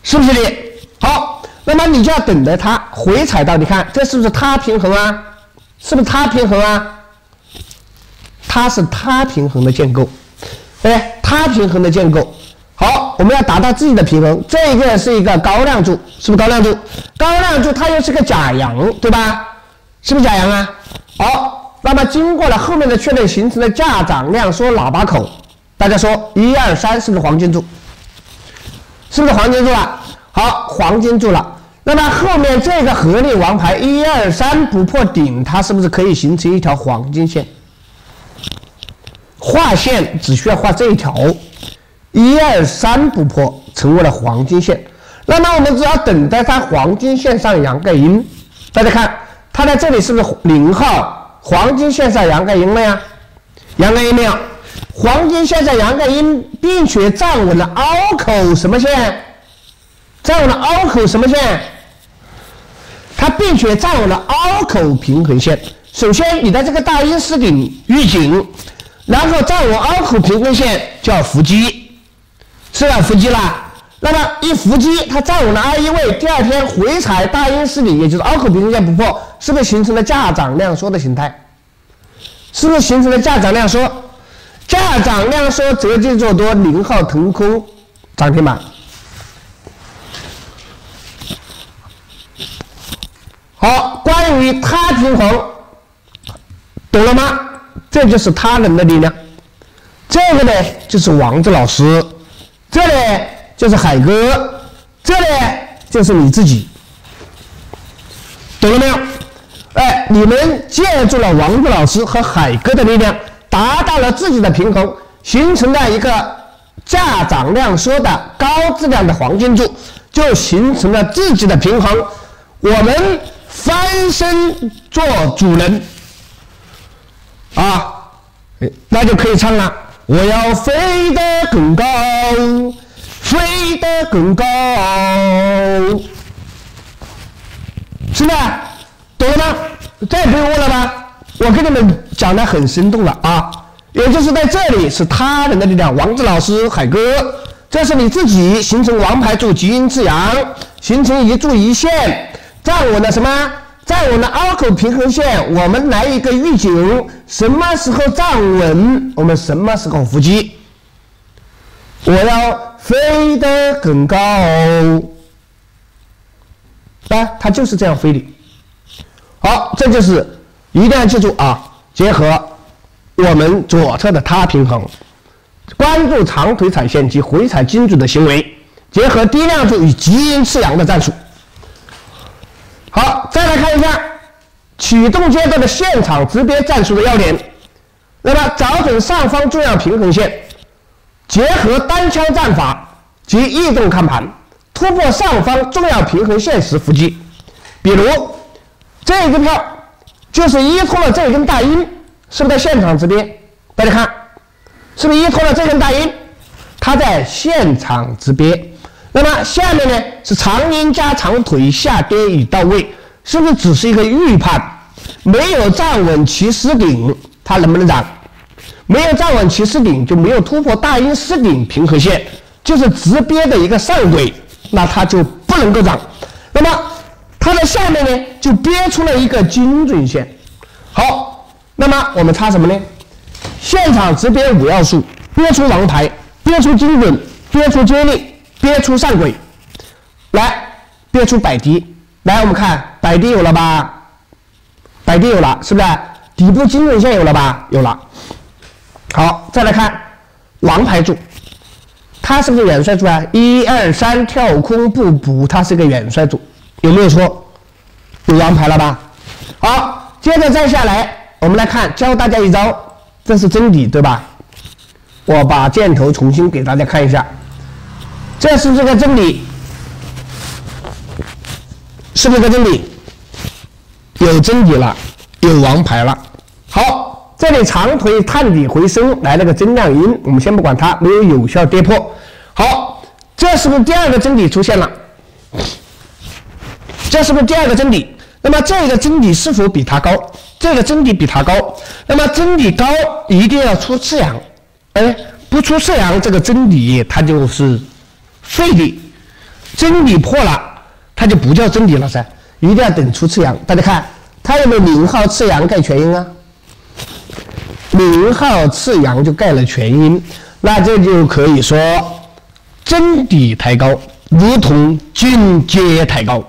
是不是的？好，那么你就要等着它回踩到，你看这是不是它平衡啊？是不是它平衡啊？它是它平衡的建构，哎，它平衡的建构。好，我们要达到自己的平衡。这个是一个高量柱，是不是高量柱？高量柱它又是个假阳，对吧？是不是假阳啊？好，那么经过了后面的确认，形成了价涨量缩喇叭口。大家说一二三是不是黄金柱？是不是黄金柱了？好，黄金柱了。那么后面这个合力王牌一二三不破顶，它是不是可以形成一条黄金线？画线只需要画这一条，一二三不破成为了黄金线。那么我们只要等待它黄金线上阳盖阴。大家看，它在这里是不是零号黄金线上阳盖阴了呀？阳盖阴没有？黄金线在阳盖阴，并且站稳了凹口什么线？站稳了凹口什么线？它并且站稳了凹口平衡线。首先，你的这个大阴失顶预警，然后站稳凹口平衡线叫伏击，是吧？伏击了。那么一伏击，它站稳了二一位，第二天回踩大阴失顶，也就是凹口平衡线不破，是不是形成了价涨量缩的形态？是不是形成了价涨量缩？价涨量缩，择机做多，零号腾空涨停板。好，关于他平衡，懂了吗？这就是他人的力量。这个呢，就是王子老师，这里就是海哥，这里就是你自己，懂了没有？哎，你们借助了王子老师和海哥的力量。达到了自己的平衡，形成了一个价涨量缩的高质量的黄金柱，就形成了自己的平衡。我们翻身做主人啊，那就可以唱了。我要飞得更高，飞得更高，是吧？懂了吗？再不用问了吧？我跟你们讲的很生动了啊，也就是在这里是他人的力量，王子老师、海哥，这是你自己形成王牌柱，极阴次阳，形成一柱一线，站稳了什么在我们的凹口平衡线，我们来一个预警，什么时候站稳，我们什么时候伏击。我要飞得更高，啊，它就是这样飞的。好，这就是一定要记住啊，结合我们左侧的它平衡，关注长腿踩线及回踩精准的行为，结合低量柱与极阴次阳的战术。好，再来看一下启动阶段的现场识别战术的要点。那么，找准上方重要平衡线，结合单枪战法及异动看盘，突破上方重要平衡线时伏击。比如，这一个票就是依托了这根大阴，是不是在现场直边？大家看，是不是依托了这根大阴？它在现场直边。那么下面呢是长阴加长腿下跌已到位，是不是只是一个预判？没有站稳其实顶，它能不能涨？没有站稳其实顶，就没有突破大阴实顶平衡线，就是直憋的一个上轨，那它就不能够涨。那么它的下面呢就憋出了一个精准线。好，那么我们差什么呢？现场直憋五要素，憋出王牌，憋出精准，憋出接力。憋出上轨，来憋出百低，来我们看百低有了吧？百低有了，是不是？底部精准线有了吧？有了。好，再来看王牌柱，它是不是元帅柱啊？一二三跳空不补，它是个元帅柱，有没有错？有王牌了吧？好，接着再下来，我们来看，教大家一招，这是真底对吧？我把箭头重新给大家看一下。这是这个真理，是不是个真理？有真底了，有王牌了。好，这里长腿探底回升来了个增量阴，我们先不管它，没有有效跌破。好，这是不是第二个真底出现了？这是不是第二个真理？那么这个真理是否比它高？这个真理比它高。那么真理高一定要出次阳，哎，不出次阳，这个真理它就是。废的真理破了，它就不叫真理了噻，一定要等出次阳。大家看，它有没有零号次阳盖全阴啊？零号次阳就盖了全阴，那这就可以说真底抬高，如同金阶抬高。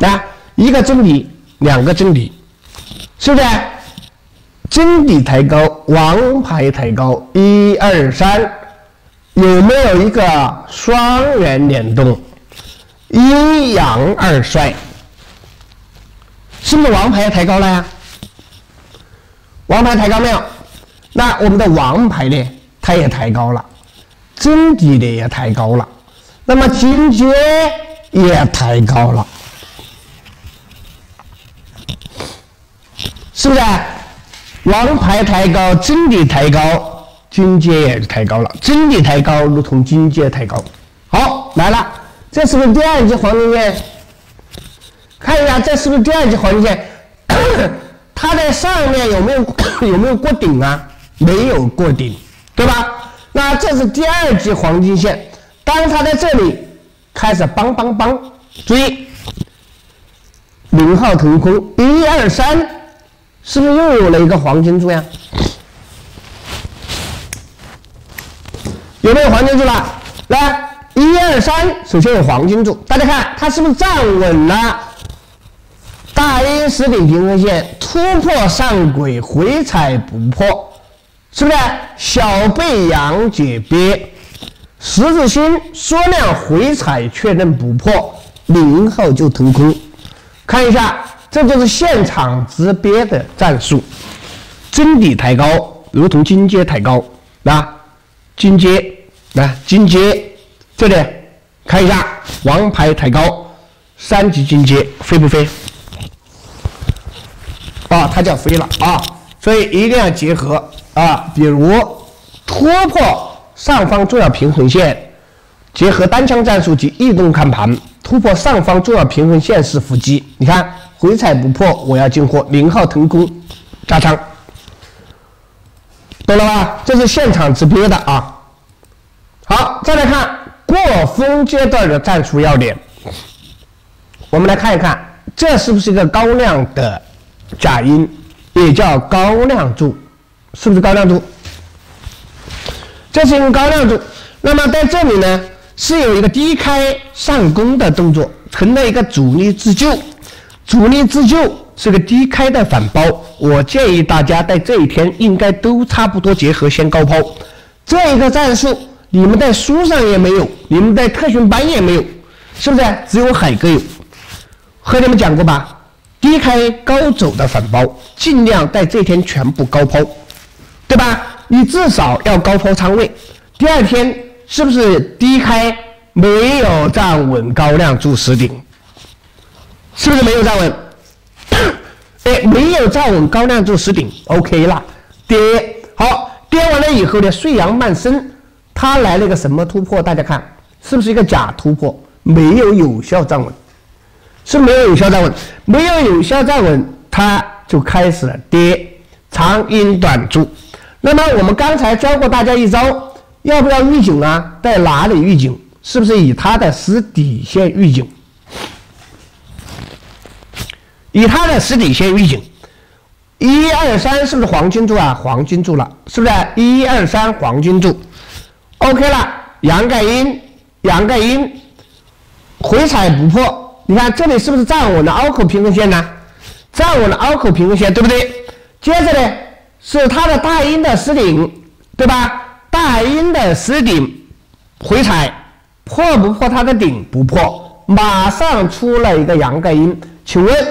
来，一个真底，两个真底，是不是？真底抬高，王牌抬高，一二三。有没有一个双元联动，阴阳二帅？是不是王牌抬高了呀？王牌抬高没有？那我们的王牌呢？它也抬高了，真底的也抬高了，那么金阶也抬高了，是不是？王牌抬高，真底抬高。金阶也抬高了，真理抬高，如同金阶抬高。好，来了，这是不是第二级黄金线？看一下，这是不是第二级黄金线？(coughs) 它在上面有没有 (coughs) 有没有过顶啊？没有过顶，对吧？那这是第二级黄金线。当它在这里开始梆梆梆，注意，零号腾空，一二三，是不是又有了一个黄金柱呀？有没有黄金柱了？来，一二三，首先有黄金柱，大家看它是不是站稳了大阴实顶平衡线，突破上轨回踩不破，是不是？小背阳解憋，十字星缩量回踩确认不破，零号就腾空。看一下，这就是现场直憋的战术，真底抬高，如同金阶抬高，那。金阶来，金阶这里看一下，王牌抬高，三级金阶飞不飞？啊，它叫飞了啊！所以一定要结合啊，比如突破上方重要平衡线，结合单枪战术及异动看盘，突破上方重要平衡线是伏击。你看回踩不破，我要进货，零号腾空加仓。懂了吧？这是现场直播的啊。好，再来看过峰阶段的战术要点。我们来看一看这是不是一个高量的假阴，也叫高量柱？是不是高量柱？这是一个高量柱。那么在这里呢，是有一个低开上攻的动作，存在一个主力自救。主力自救是个低开的反包。我建议大家在这一天应该都差不多结合先高抛。这一个战术，你们在书上也没有，你们在特训班也没有，是不是？只有海哥有。和你们讲过吧？低开高走的反包，尽量在这天全部高抛，对吧？你至少要高抛仓位。第二天是不是低开没有站稳高量筑实顶？是不是没有站稳？(coughs) 哎，没有站稳高量柱实顶，OK 了。跌好，跌完了以后呢，碎阳慢升，它来了一个什么突破？大家看，是不是一个假突破？没有有效站稳。是没有有效站稳，没有有效站稳，它就开始了跌，长阴短柱。那么我们刚才教过大家一招，要不要预警呢？在哪里预警？是不是以它的实底线预警？以它的实体线预警，一二三是不是黄金柱啊？黄金柱了，是不是？一二三黄金柱，OK 了，阳盖阴，阳盖阴，回踩不破。你看这里是不是站稳了凹口平衡线呢？站稳了凹口平衡线，对不对？接着呢是它的大阴的实顶，对吧？大阴的实顶回踩破不破它的顶？不破，马上出了一个阳盖阴。请问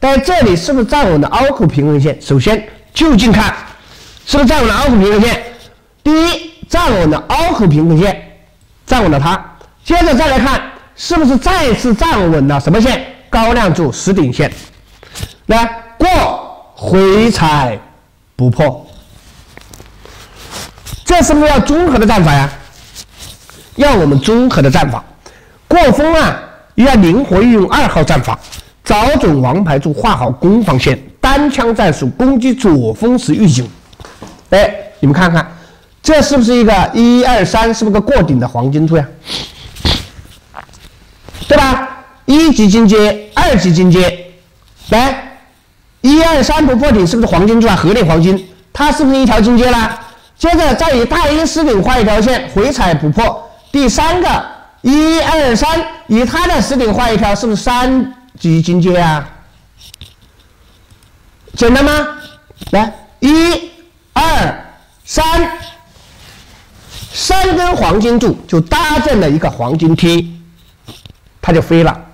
在这里是不是站稳了凹口平衡线？首先就近看，是不是站稳了凹口平衡线？第一，站稳了凹口平衡线，站稳了它。接着再来看。是不是再次站稳了什么线？高量柱实顶线，来过回踩不破，这是不是要综合的战法呀？要我们综合的战法，过风啊，要灵活运用二号战法，找准王牌柱，画好攻防线，单枪战术攻击左峰时预警。哎，你们看看，这是不是一个一二三？是不是个过顶的黄金柱呀？对吧？一级金阶，二级金阶，来，一二三不破顶，是不是黄金柱啊？合理黄金，它是不是一条金阶啦？接着再以大阴实顶画一条线，回踩不破。第三个，一二三，以它的实顶画一条，是不是三级金阶啊？简单吗？来，一、二、三，三根黄金柱就搭建了一个黄金梯。它就飞了，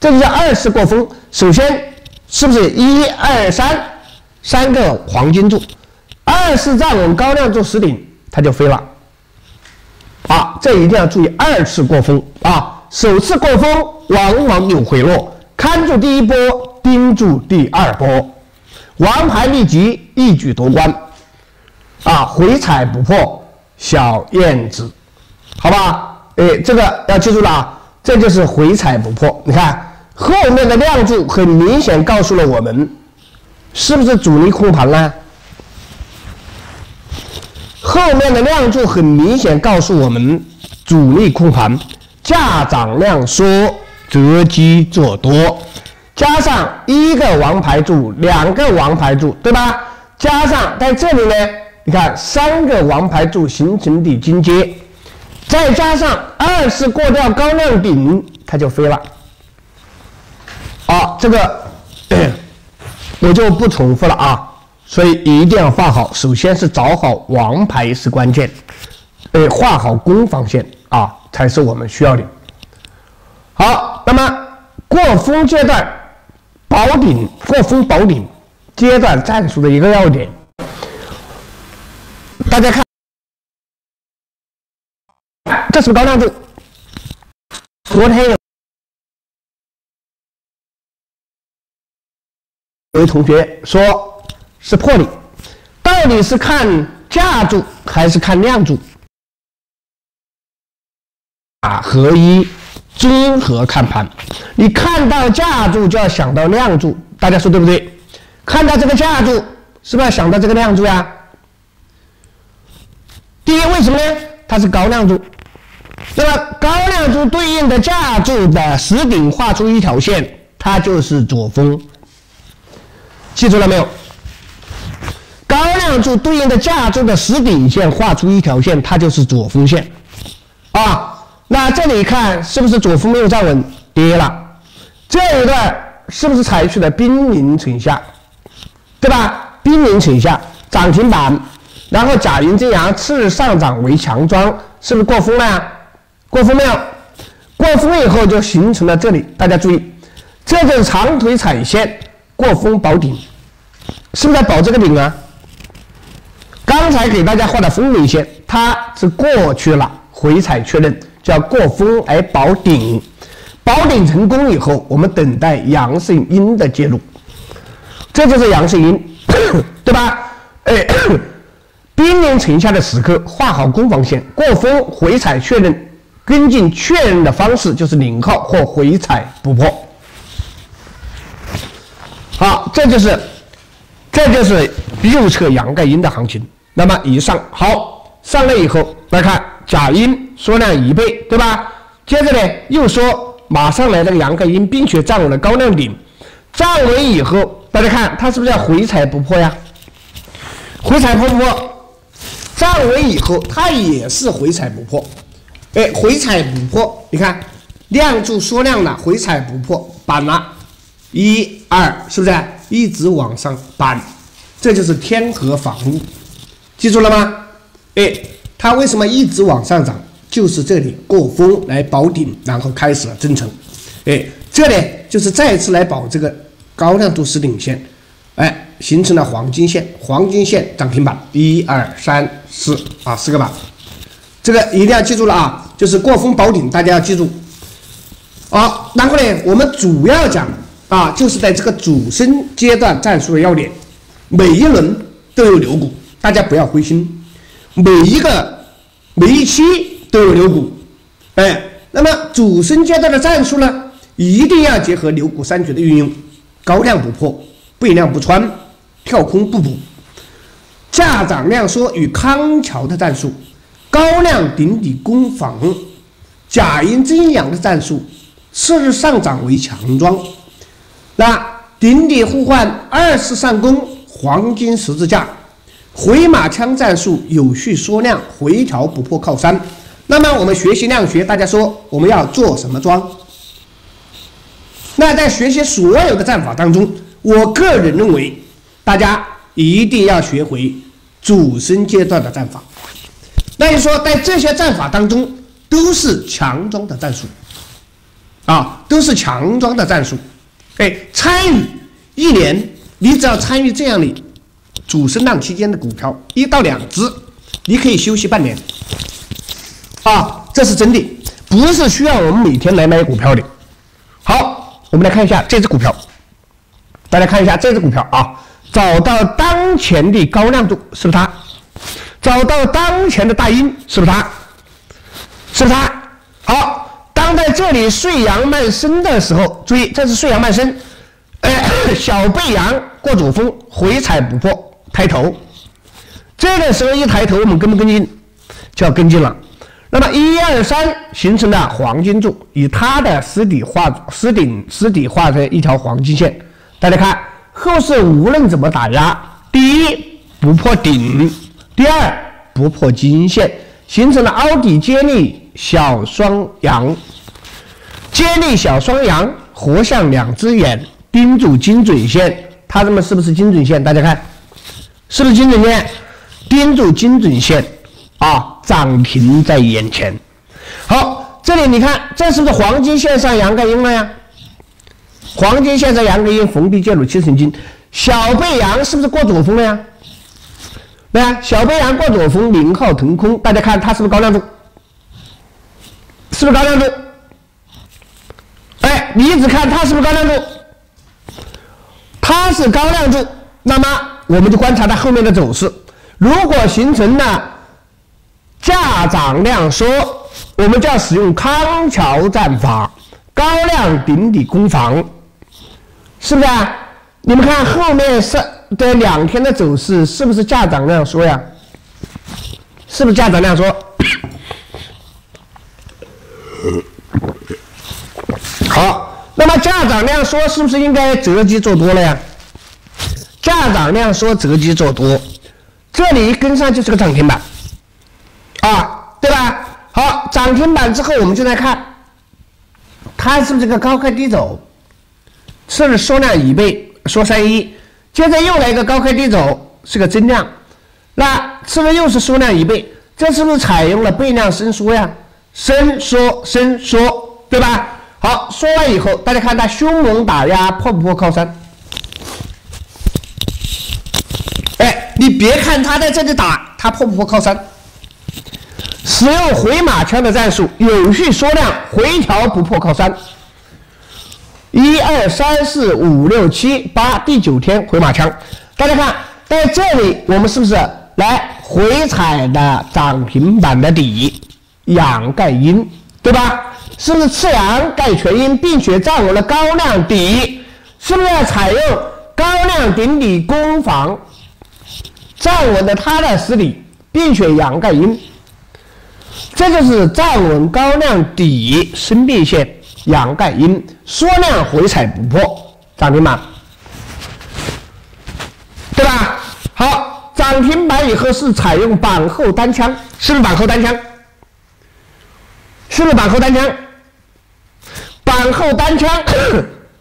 这就叫二次过风。首先，是不是一二三三个黄金柱？二次站稳高量柱实顶，它就飞了。啊，这一定要注意二次过风啊！首次过风往往有回落，看住第一波，盯住第二波，王牌秘籍一举夺冠。啊，回踩不破，小燕子，好吧？哎，这个要记住了啊！这就是回踩不破，你看后面的量柱很明显告诉了我们，是不是主力控盘呢？后面的量柱很明显告诉我们，主力控盘，价涨量缩，择机做多，加上一个王牌柱，两个王牌柱，对吧？加上在这里呢，你看三个王牌柱形成的金阶。再加上二次过掉高量顶，它就飞了。好，这个 (clears throat) 我就不重复了啊。所以一定要画好，首先是找好王牌是关键，哎，画好攻防线啊，才是我们需要的。好，那么过峰阶段保顶，过峰保顶阶段战术的一个要点，大家看。这是高量柱？昨天有位同学说是破底，到底是看价柱还是看量柱？啊，合一综合看盘。你看到价柱就要想到量柱，大家说对不对？看到这个价柱，是不是要想到这个量柱呀？第一，为什么呢？它是高量柱。那么高量柱对应的价柱的实顶画出一条线，它就是左峰。记住了没有？高量柱对应的价柱的实顶线画出一条线，它就是左峰线。啊，那这里看是不是左峰没有站稳，跌了？这一段是不是采取了兵临城下，对吧？兵临城下，涨停板，然后假阴真阳，次日上涨为强庄，是不是过峰了？呀？过峰没有？过峰以后就形成了这里，大家注意，这就是长腿踩线过峰保顶，是不是在保这个顶啊？刚才给大家画的风顶线，它是过去了，回踩确认，叫过峰而保顶。保顶成功以后，我们等待阳盛阴的介入，这就是阳盛阴，(coughs) 对吧？哎，兵临城下的时刻，画好攻防线，过峰回踩确认，跟进确认的方式就是领号或回踩不破。好，这就是这就是右侧阳盖阴的行情。那么以上好上来以后，来看假阴缩量一倍，对吧？接着呢，又说。马上来了个阳盖阴，并且站稳了高量顶，站稳以后，大家看它是不是要回踩不破呀？回踩破不破？站稳以后，它也是回踩不破。哎，回踩不破，你看量柱缩量了，回踩不破，板了，一二，是不是一直往上板？这就是天河防御，记住了吗？哎，它为什么一直往上涨？就是这里过峰来保顶，然后开始了增程，哎，这里就是再次来保这个高亮度实顶线，哎，形成了黄金线，黄金线涨停板，一二三四啊，四个板，这个一定要记住了啊，就是过峰保顶，大家要记住。好，然后呢，我们主要讲啊，就是在这个主升阶段战术的要点，每一轮都有牛股，大家不要灰心，每一个每一期。都有牛股，哎，那么主升阶段的战术呢，一定要结合牛股三绝的运用：高量不破，背量不穿，跳空不补。价涨量缩与康桥的战术，高量顶底攻防，假阴真阳的战术，次日上涨为强庄。那顶底互换二次上攻，黄金十字架，回马枪战术有序缩量，回调不破靠山。那么我们学习量学，大家说我们要做什么庄？那在学习所有的战法当中，我个人认为，大家一定要学会主升阶段的战法。那就说，在这些战法当中，都是强装的战术，啊，都是强装的战术。哎，参与一年，你只要参与这样的主升浪期间的股票一到两只，你可以休息半年。啊，这是真的，不是需要我们每天来买股票的。好，我们来看一下这只股票，大家看一下这只股票啊，找到当前的高亮度是不是它？找到当前的大阴是不是它？是不是它？好，当在这里碎阳慢升的时候，注意这是碎阳慢升，哎，(coughs) 小背阳过主峰回踩不破，抬头，这个时候一抬头，我们跟不跟进？就要跟进了。那么一二三形成了黄金柱，以它的实底画实顶实底画成一条黄金线。大家看后市无论怎么打压，第一不破顶，第二不破金线，形成了凹底接力小双阳。接力小双阳活像两只眼盯住精准线，它这么是不是精准线？大家看是不是精准线？盯住精准线。啊，涨停在眼前。好，这里你看，这是不是黄金线上阳盖阴了呀？黄金线上阳盖阴逢低介入七成金，小背阳是不是过左峰了呀？对啊，小背阳过左峰，零号腾空，大家看它是不是高亮度？是不是高亮度？哎，你一直看它是不是高亮度？它是高亮度，那么我们就观察它后面的走势，如果形成了。价涨量缩，我们就要使用康桥战法，高量顶底攻防，是不是？啊？你们看后面是的两天的走势，是不是价涨量缩呀？是不是价涨量缩？好，那么价涨量缩是不是应该择机做多了呀？价涨量缩择机做多，这里一跟上就是个涨停板，啊，对吧？好，涨停板之后我们就来看，它是不是个高开低走？是不是缩量一倍，缩三一？接着又来一个高开低走，是个增量，那是不是又是缩量一倍？这是不是采用了倍量伸缩呀？伸缩伸缩，对吧？好，缩完以后，大家看它凶猛打压破不破靠山？哎，你别看它在这里打，它破不破靠山？使用回马枪的战术，有序缩量回调不破靠山。一二三四五六七八，第九天回马枪，大家看，在这里我们是不是来回踩的涨停板的底，阳盖阴，对吧？是不是次阳盖全阴，并且站稳了高量底？是不是要采用高量顶底攻防，站稳了它的实底，并且阳盖阴？这就是站稳高量底，生变线。阳盖阴，缩量回踩不破，涨停板，对吧？好，涨停板以后是采用板后单枪，是不是板后单枪？是不是板后单枪？板后单枪，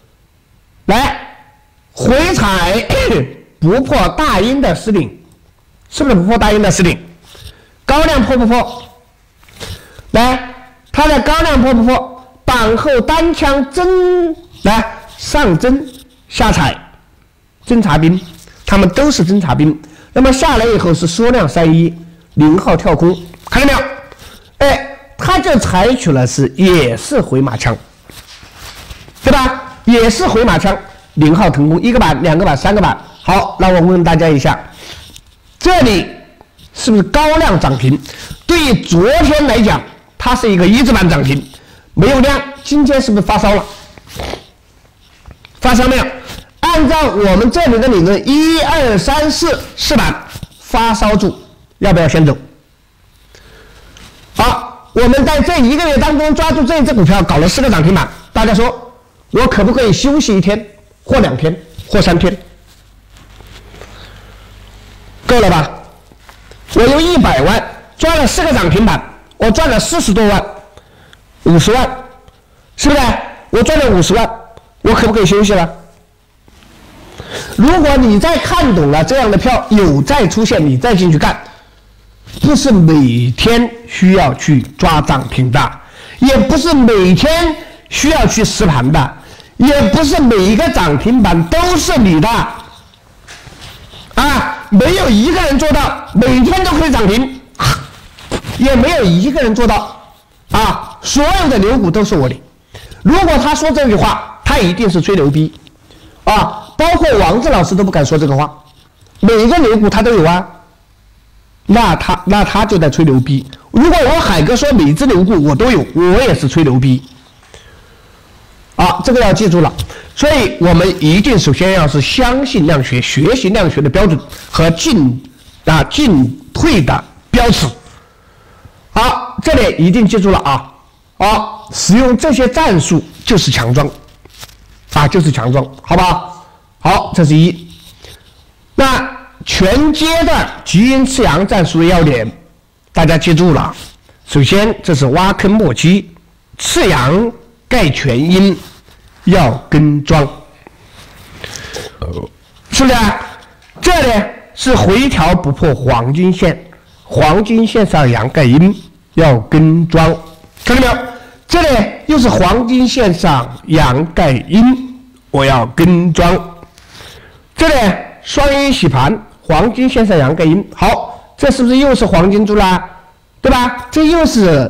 (coughs) 来回踩不破大阴的失顶，是不是不破大阴的失顶？高量破不破？来，它的高量破不破？板后单枪真来上侦下踩，侦察兵，他们都是侦察兵。那么下来以后是缩量三一零号跳空，看到没有？哎，他就采取了是也是回马枪，对吧？也是回马枪，零号腾空，一个板、两个板、三个板。好，那我问大家一下，这里是不是高量涨停？对于昨天来讲，它是一个一字板涨停。没有量，今天是不是发烧了？发烧没有？按照我们这里的理论，一二三四四板发烧住，要不要先走？好，我们在这一个月当中抓住这一只股票，搞了四个涨停板。大家说，我可不可以休息一天，或两天，或三天？够了吧？我用一百万抓了四个涨停板，我赚了四十多万。五十万，是不是？我赚了五十万，我可不可以休息了？如果你再看懂了这样的票有再出现，你再进去干，不是每天需要去抓涨停的，也不是每天需要去实盘的，也不是每一个涨停板都是你的，啊，没有一个人做到每天都可以涨停，也没有一个人做到。啊，所有的牛股都是我的。如果他说这句话，他一定是吹牛逼，啊，包括王志老师都不敢说这个话。每一个牛股他都有啊，那他那他就在吹牛逼。如果我海哥说每只牛股我都有，我也是吹牛逼。啊，这个要记住了。所以我们一定首先要是相信量学，学习量学的标准和进啊进退的标尺。好，这里一定记住了啊！好，使用这些战术就是强装，啊，就是强装，好不好？好，这是一。那全阶段基因次阳战术的要点，大家记住了。首先，这是挖坑没基，次阳盖全阴，要跟庄，是不是？这里是回调不破黄金线。黄金线上阳盖阴要跟庄，看到没有？这里又是黄金线上阳盖阴，我要跟庄。这里双阴洗盘，黄金线上阳盖阴，好，这是不是又是黄金柱啦？对吧？这又是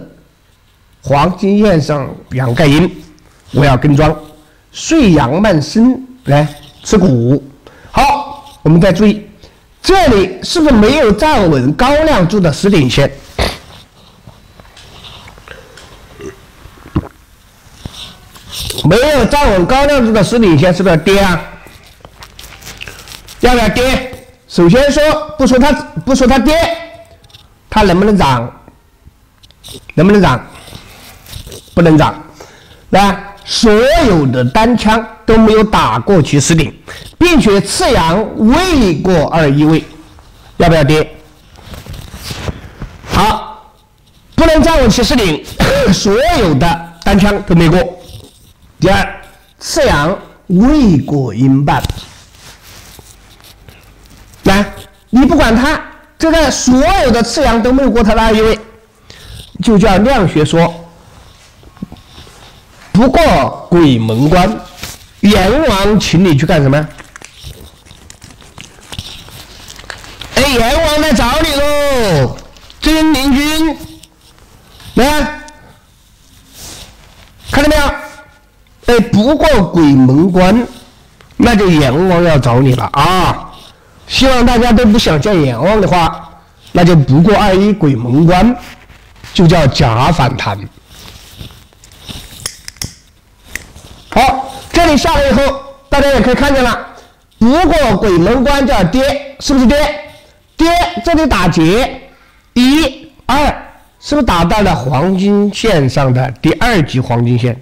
黄金线上阳盖阴，我要跟庄。岁阳慢升来吃股，好，我们再注意。这里是不是没有站稳高量柱的实顶线？没有站稳高量柱的实顶线，是不是要跌啊？要不要跌？首先说，不说它不说它跌，它能不能涨？能不能涨？不能涨。来，所有的单枪都没有打过起始点，并且次阳未过二一位，要不要跌？好，不能站稳起始点，(coughs) 所有的单枪都没过。第二，次阳未过阴半，来，你不管它，这个所有的次阳都没有过它的二一位，就叫量学说。不过鬼门关，阎王请你去干什么？哎，阎王来找你喽，真灵君，来，看到没有？哎，不过鬼门关，那就阎王要找你了啊！希望大家都不想见阎王的话，那就不过二一鬼门关，就叫假反弹。好，这里下来以后，大家也可以看见了。不过鬼门关叫跌，是不是跌？跌，这里打劫，一、二，是不是打到了黄金线上的第二级黄金线？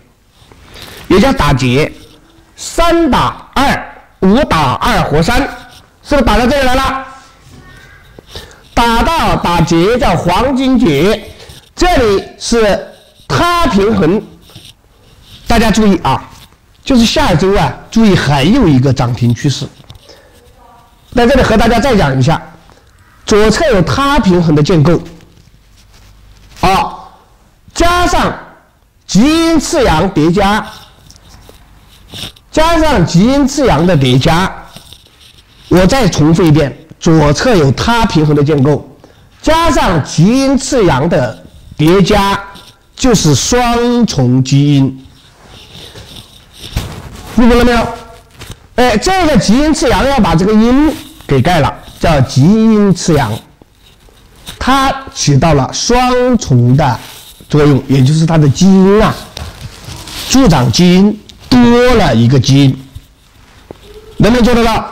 也叫打劫。三打二，五打二活三，是不是打到这里来了？打到打劫叫黄金劫，这里是它平衡，大家注意啊。就是下周啊，注意还有一个涨停趋势。在这里和大家再讲一下，左侧有它平衡的建构，啊，加上极阴次阳叠加，加上极阴次阳的叠加，我再重复一遍，左侧有它平衡的建构，加上极阴次阳的叠加，就是双重基因。记住了没有？哎，这个极阴次阳要把这个阴给盖了，叫极阴次阳，它起到了双重的作用，也就是它的基因啊，助长基因多了一个基因，能不能做得到？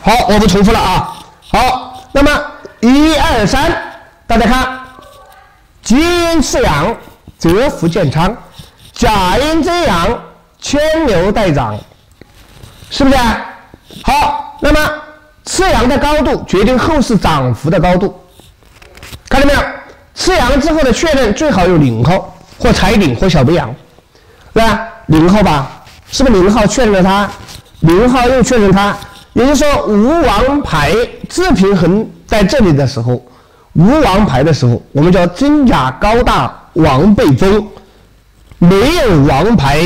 好，我不重复了啊。好，那么一二三，大家看，极阴次阳则福建昌。假阴真阳，牵牛带涨，是不是？好，那么次阳的高度决定后市涨幅的高度，看到没有？次阳之后的确认最好有领号或踩顶或小背阳，对吧？零号吧，是不是零号确认了它？零号又确认它，也就是说无王牌自平衡在这里的时候，无王牌的时候，我们叫真假高大王背中。没有王牌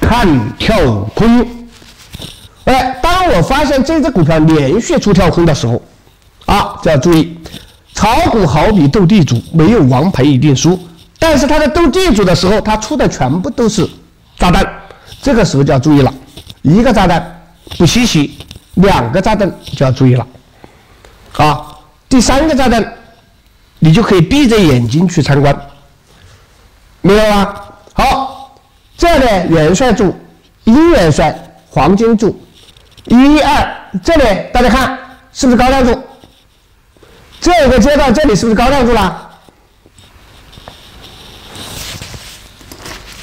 看跳空，哎，当我发现这只股票连续出跳空的时候，啊，就要注意，炒股好比斗地主，没有王牌一定输。但是他在斗地主的时候，他出的全部都是炸弹，这个时候就要注意了。一个炸弹不稀奇，两个炸弹就要注意了。啊，第三个炸弹，你就可以闭着眼睛去参观，明白吗？好，这里元帅柱，阴元帅，黄金柱，一二，这里大家看是不是高亮柱？这个阶段这里是不是高亮柱了？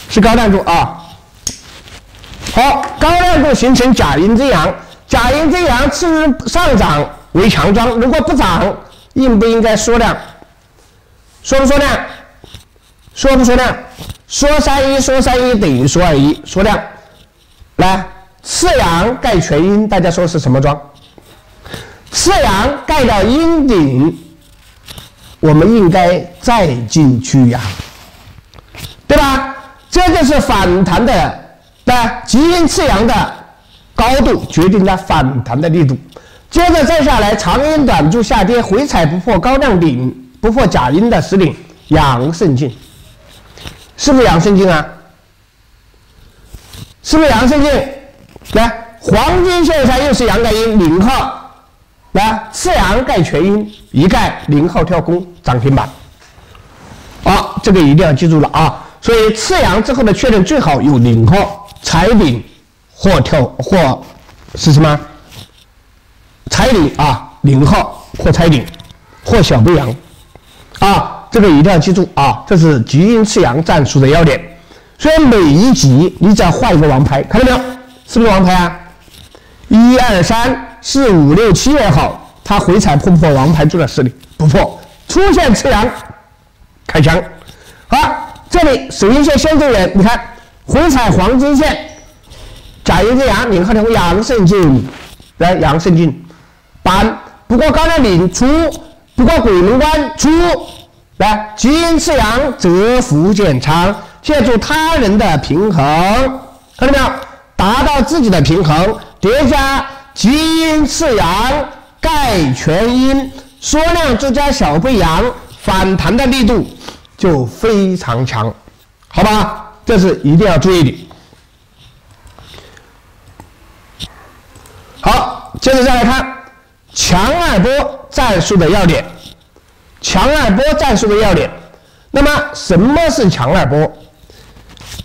是高亮柱啊。好，高亮柱形成假阴真阳，假阴真阳次日上涨为强庄，如果不涨，应不应该缩量？缩不缩量？缩不缩量？缩三一，缩三一等于缩二一，缩量。来，次阳盖全阴，大家说是什么庄？次阳盖到阴顶，我们应该再进去呀，对吧？这就是反弹的，对极阴次阳的高度决定了反弹的力度。接着再下来，长阴短柱下跌，回踩不破高量顶，不破假阴的实顶，阳胜进。是不是阳生金啊？是不是阳生金？来，黄金线上又是阳盖阴零号，来次阳盖全阴一盖零号跳空涨停板。好，这个一定要记住了啊！所以次阳之后的确认最好有零号踩顶或跳或是什么踩顶啊？零号或踩顶或小背阳啊。这个一定要记住啊，这是极阴次阳战术的要点。所以每一级你只要画一个王牌，看到没有？是不是王牌啊？一二三四五六七也好，它回踩破不破王牌柱的势力？不破，出现次阳，开枪。好，这里首阴线先证人，你看回踩黄金线，甲阴之阳，领号条阳胜进，来阳胜进，板不过高亮顶出，不过鬼门关出，来基因次阳则福建仓。借助他人的平衡，看到没有？达到自己的平衡，叠加基因次阳盖全阴，缩量再加小背阳，反弹的力度就非常强，好吧？这是一定要注意的。好，接着再来看强二波战术的要点。强二波战术的要点，那么什么是强二波？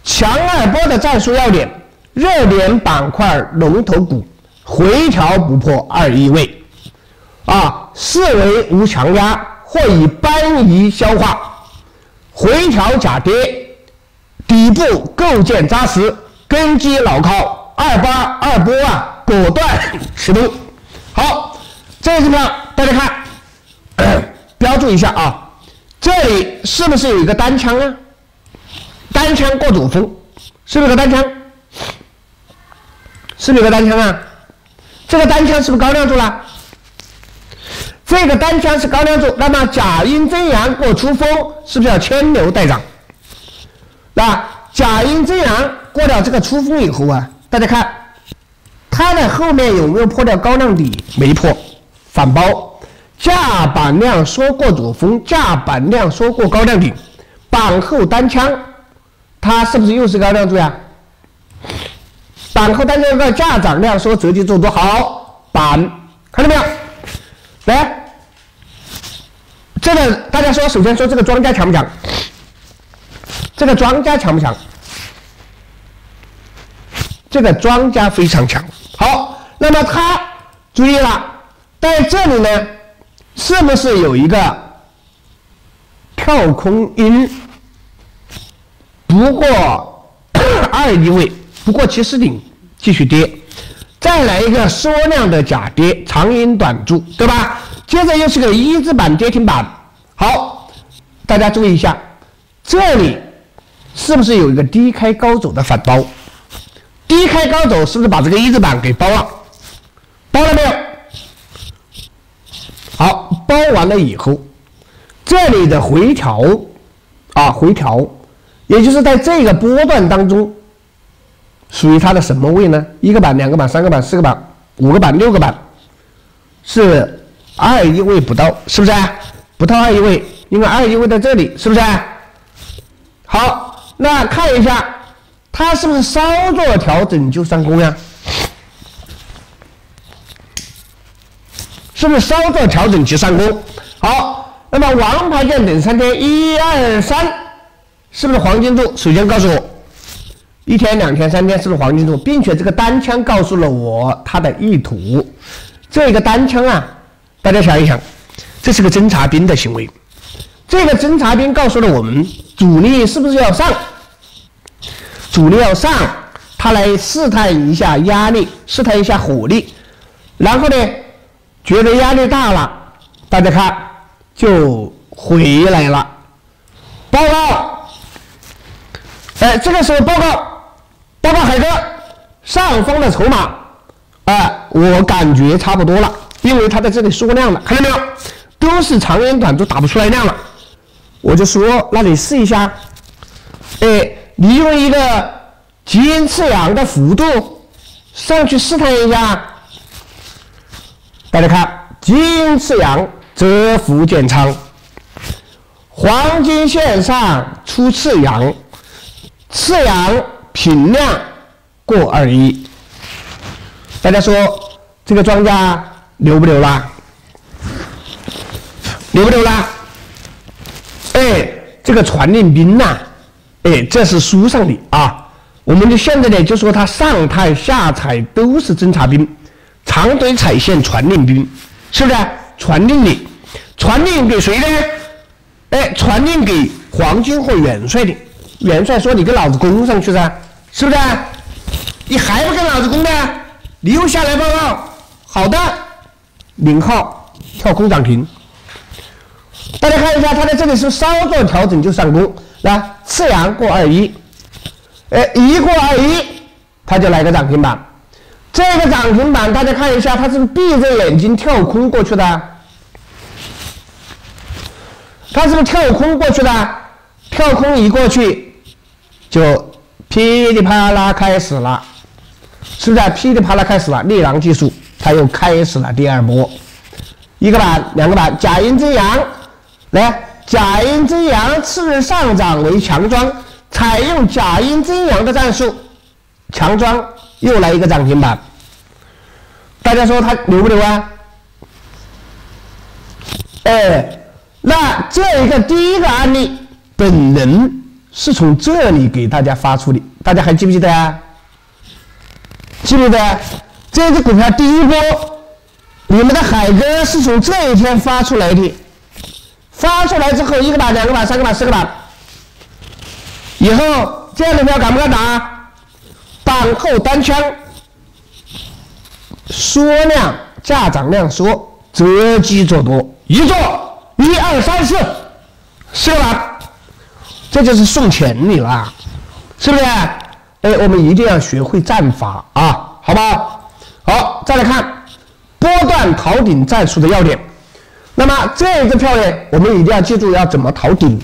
强二波的战术要点：热点板块龙头股回调不破二一位，啊，视为无强压或已搬移消化，回调假跌，底部构建扎实，根基牢靠，二八二波啊，果断启动。好，这个地方大家看，标注一下啊，这里是不是有一个单枪啊？单枪过主峰，是不是个单枪？是不是个单枪啊？这个单枪是不是高亮柱了？这个单枪是高亮柱，那么假阴真阳过出峰，是不是要牵牛带涨？那假阴真阳过了这个出峰以后啊，大家看它的后面有没有破掉高亮底？没破，反包。价板量缩过主峰，价板量缩过高亮顶，板后单枪。它是不是又是高亮柱呀？板后单这个价涨量缩折击做多好，板看到没有？来，这个大家说，首先说这个庄家强不强？这个庄家强不强？这个庄家非常强。好，那么它注意了，在这里呢，是不是有一个跳空阴？不过 (coughs) 二一位，不过七十顶继续跌，再来一个缩量的假跌，长阴短柱，对吧？接着又是个一字板跌停板。好，大家注意一下，这里是不是有一个低开高走的反包？低开高走是不是把这个一字板给包了？包了没有？包完了以后，这里的回调啊，回调。也就是在这个波段当中，属于它的什么位呢？一个板、两个板、三个板、四个板、五个板、六个板，是二一位不到，是不是？不到二一位，因为二一位在这里，是不是？好，那看一下，它是不是稍作调整就上攻呀？是不是稍作调整即上攻？好，那么王牌剑等三天，一二三。是不是黄金柱？首先告诉我，一天、两天、三天是不是黄金柱，并且这个单枪告诉了我它的意图。这个单枪啊，大家想一想，这是个侦察兵的行为。这个侦察兵告诉了我们，主力是不是要上？主力要上，他来试探一下压力，试探一下火力，然后呢，觉得压力大了，大家看就回来了。报告。哎，这个时候报告，报告海哥，上方的筹码，哎，我感觉差不多了，因为它在这里缩量了，看到没有？都是长阴短柱打不出来量了，我就说，那你试一下，哎，你用一个基因次阳的幅度上去试探一下，大家看，金次阳蛰伏建仓，黄金线上出次阳。次阳品量过二一，大家说这个庄家牛不牛啦？牛不牛啦？哎，这个传令兵呐，哎，这是书上的啊。我们就现在呢，就说他上探下踩都是侦察兵，长腿踩线传令兵，是不是？传令的，传令给谁呢？哎，传令给黄金或元帅的。元帅说：“你跟老子攻上去噻，是不是？你还不跟老子攻的？你又下来报告。好的，零号跳空涨停。大家看一下，他在这里是稍作调整就上攻，来次阳过二一，哎，一过二一，他就来个涨停板。这个涨停板，大家看一下，它是不是闭着眼睛跳空过去的？它是不是跳空过去的？跳空一过去。”就噼里啪啦开始了，是不是？噼里啪啦开始了，猎狼技术它又开始了第二波，一个板，两个板，假阴真阳，来，假阴真阳，次日上涨为强庄，采用假阴真阳的战术，强庄又来一个涨停板，大家说它牛不牛啊？哎，那这一个第一个案例，本人。是从这里给大家发出的，大家还记不记得啊？记不记得这只股票第一波，你们的海哥是从这一天发出来的，发出来之后一个板、两个板、三个板、四个板，以后这样的票敢不敢打？板后单枪，缩量价涨量缩，择机做多，一做一二三四，四个板。这就是送钱你了，是不是？哎，我们一定要学会战法啊，好不好？好，再来看波段逃顶战术的要点。那么这个票呢，我们一定要记住要怎么逃顶。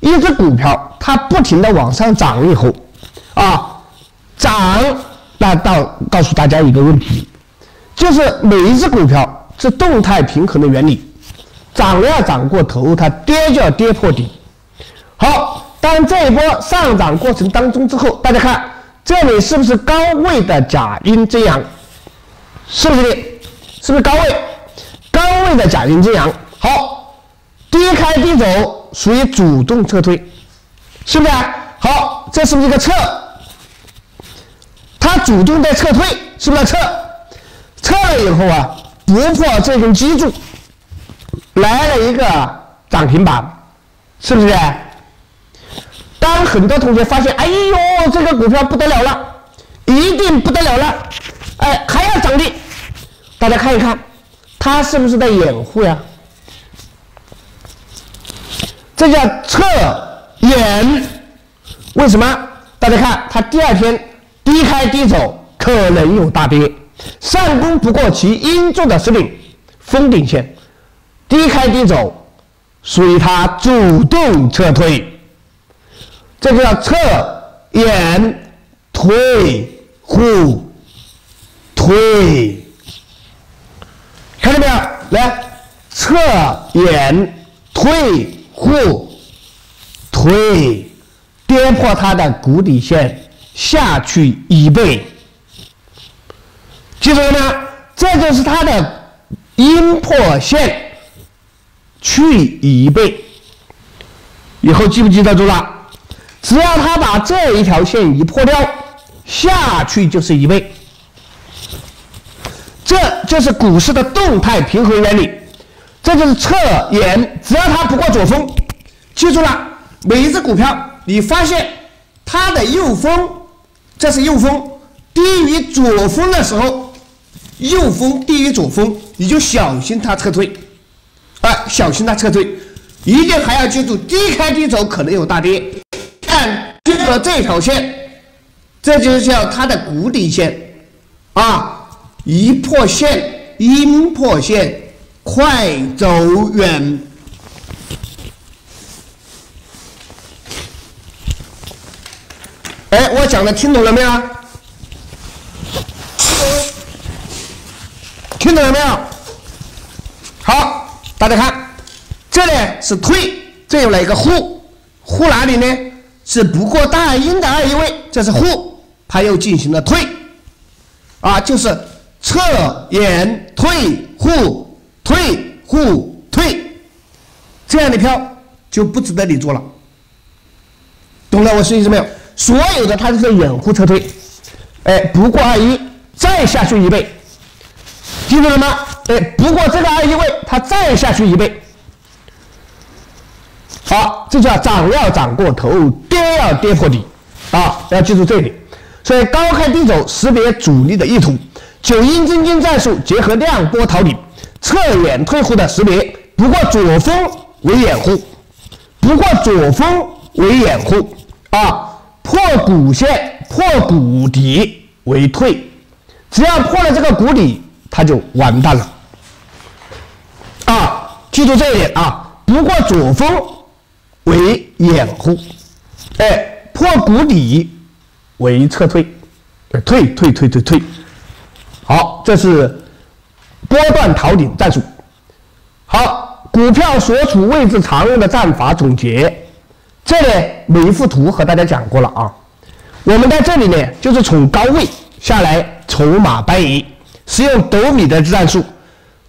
一只股票它不停的往上涨以后，啊，涨，那到告诉大家一个问题，就是每一只股票是动态平衡的原理，涨要涨过头，它跌就要跌破底。好。当这一波上涨过程当中之后，大家看这里是不是高位的假阴真阳？是不是？是不是高位？高位的假阴真阳。好，低开低走属于主动撤退，是不是？好，这是不是一个撤？它主动在撤退，是不是撤？撤了以后啊，不破这根基柱，来了一个涨停板，是不是？当很多同学发现，哎呦，这个股票不得了了，一定不得了了，哎，还要涨的，大家看一看，它是不是在掩护呀？这叫撤掩，为什么？大家看，它第二天低开低走，可能有大跌，上攻不过其应做的是顶封顶线，低开低走，属于它主动撤退。这个叫侧掩退护退，看到没有？来，侧掩退护退，跌破它的谷底线，下去一倍。记住了吗？这就是它的阴破线，去一倍。以后记不记得住了？只要他把这一条线一破掉，下去就是一倍。这就是股市的动态平衡原理，这就是侧沿。只要它不过左峰，记住了，每一只股票，你发现它的右峰，这是右峰，低于左峰的时候，右峰低于左峰，你就小心它撤退，啊，小心它撤退，一定还要记住，低开低走可能有大跌。记住了这条线，这就是叫它的谷底线啊！一破线，阴破线，快走远。哎，我讲的听懂了没有？听懂了没有？好，大家看，这里是推，这又来一个护，护哪里呢？是不过大阴的二一位，这是护，它又进行了退，啊，就是侧眼退护退护退，这样的票就不值得你做了，懂了我说意思没有？所有的它都是掩护撤退，哎，不过二一再下去一倍，记住了吗？哎，不过这个二一位它再下去一倍，好，这叫涨要涨过头，跌要跌破底，啊，要记住这一点。所以高开低走，识别主力的意图。九阴真经战术结合量波逃顶，侧远退后的识别，不过左峰为掩护，不过左峰为掩护。啊，破股线破谷底为退，只要破了这个谷底，它就完蛋了啊！记住这一点啊，不过左峰为掩护，哎，破谷底为撤退，退退退退退。好，这是波段逃顶战术。好，股票所处位置常用的战法总结。这里每一幅图和大家讲过了啊。我们在这里呢，就是从高位下来，筹码搬移，使用斗米的战术，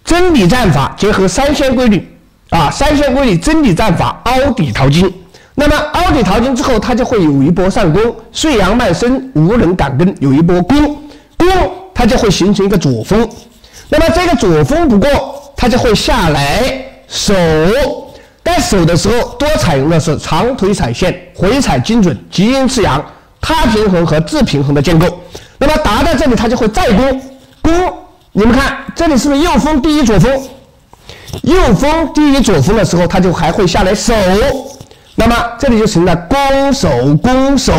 真底战法结合三线规律啊，三线规律真底战法凹底淘金。那么凹底淘金之后，它就会有一波上攻，碎阳漫生，无人敢跟，有一波攻攻。它就会形成一个左峰，那么这个左峰不过，它就会下来守。在守的时候，多采用的是长腿踩线，回踩精准，极阴次阳，它平衡和自平衡的建构。那么达到这里，它就会再攻攻。你们看这里是不是右峰低于左峰？右峰低于左峰的时候，它就还会下来守。那么这里就成了攻守攻守。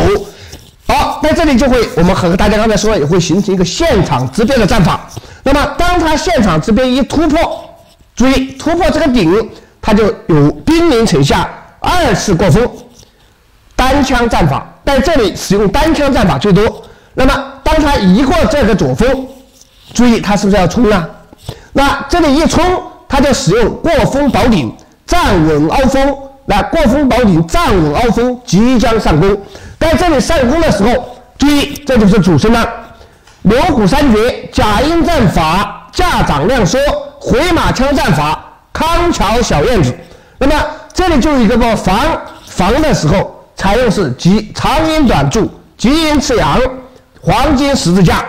好，在这里就会，我们和大家刚才说了，也会形成一个现场支边的战法。那么，当它现场支边一突破，注意突破这个顶，它就有兵临城下，二次过峰，单枪战法，在这里使用单枪战法最多。那么，当它一过这个左峰，注意它是不是要冲啊？那这里一冲，它就使用过峰保顶，站稳凹峰，那过峰保顶，站稳凹峰，即将上攻。在这里上攻的时候，注意，这就是主升浪，牛虎三绝，假阴战法，价涨量缩，回马枪战法，康桥小燕子。那么这里就有一个波房房的时候，采用是急长阴短柱，急阴次阳，黄金十字架，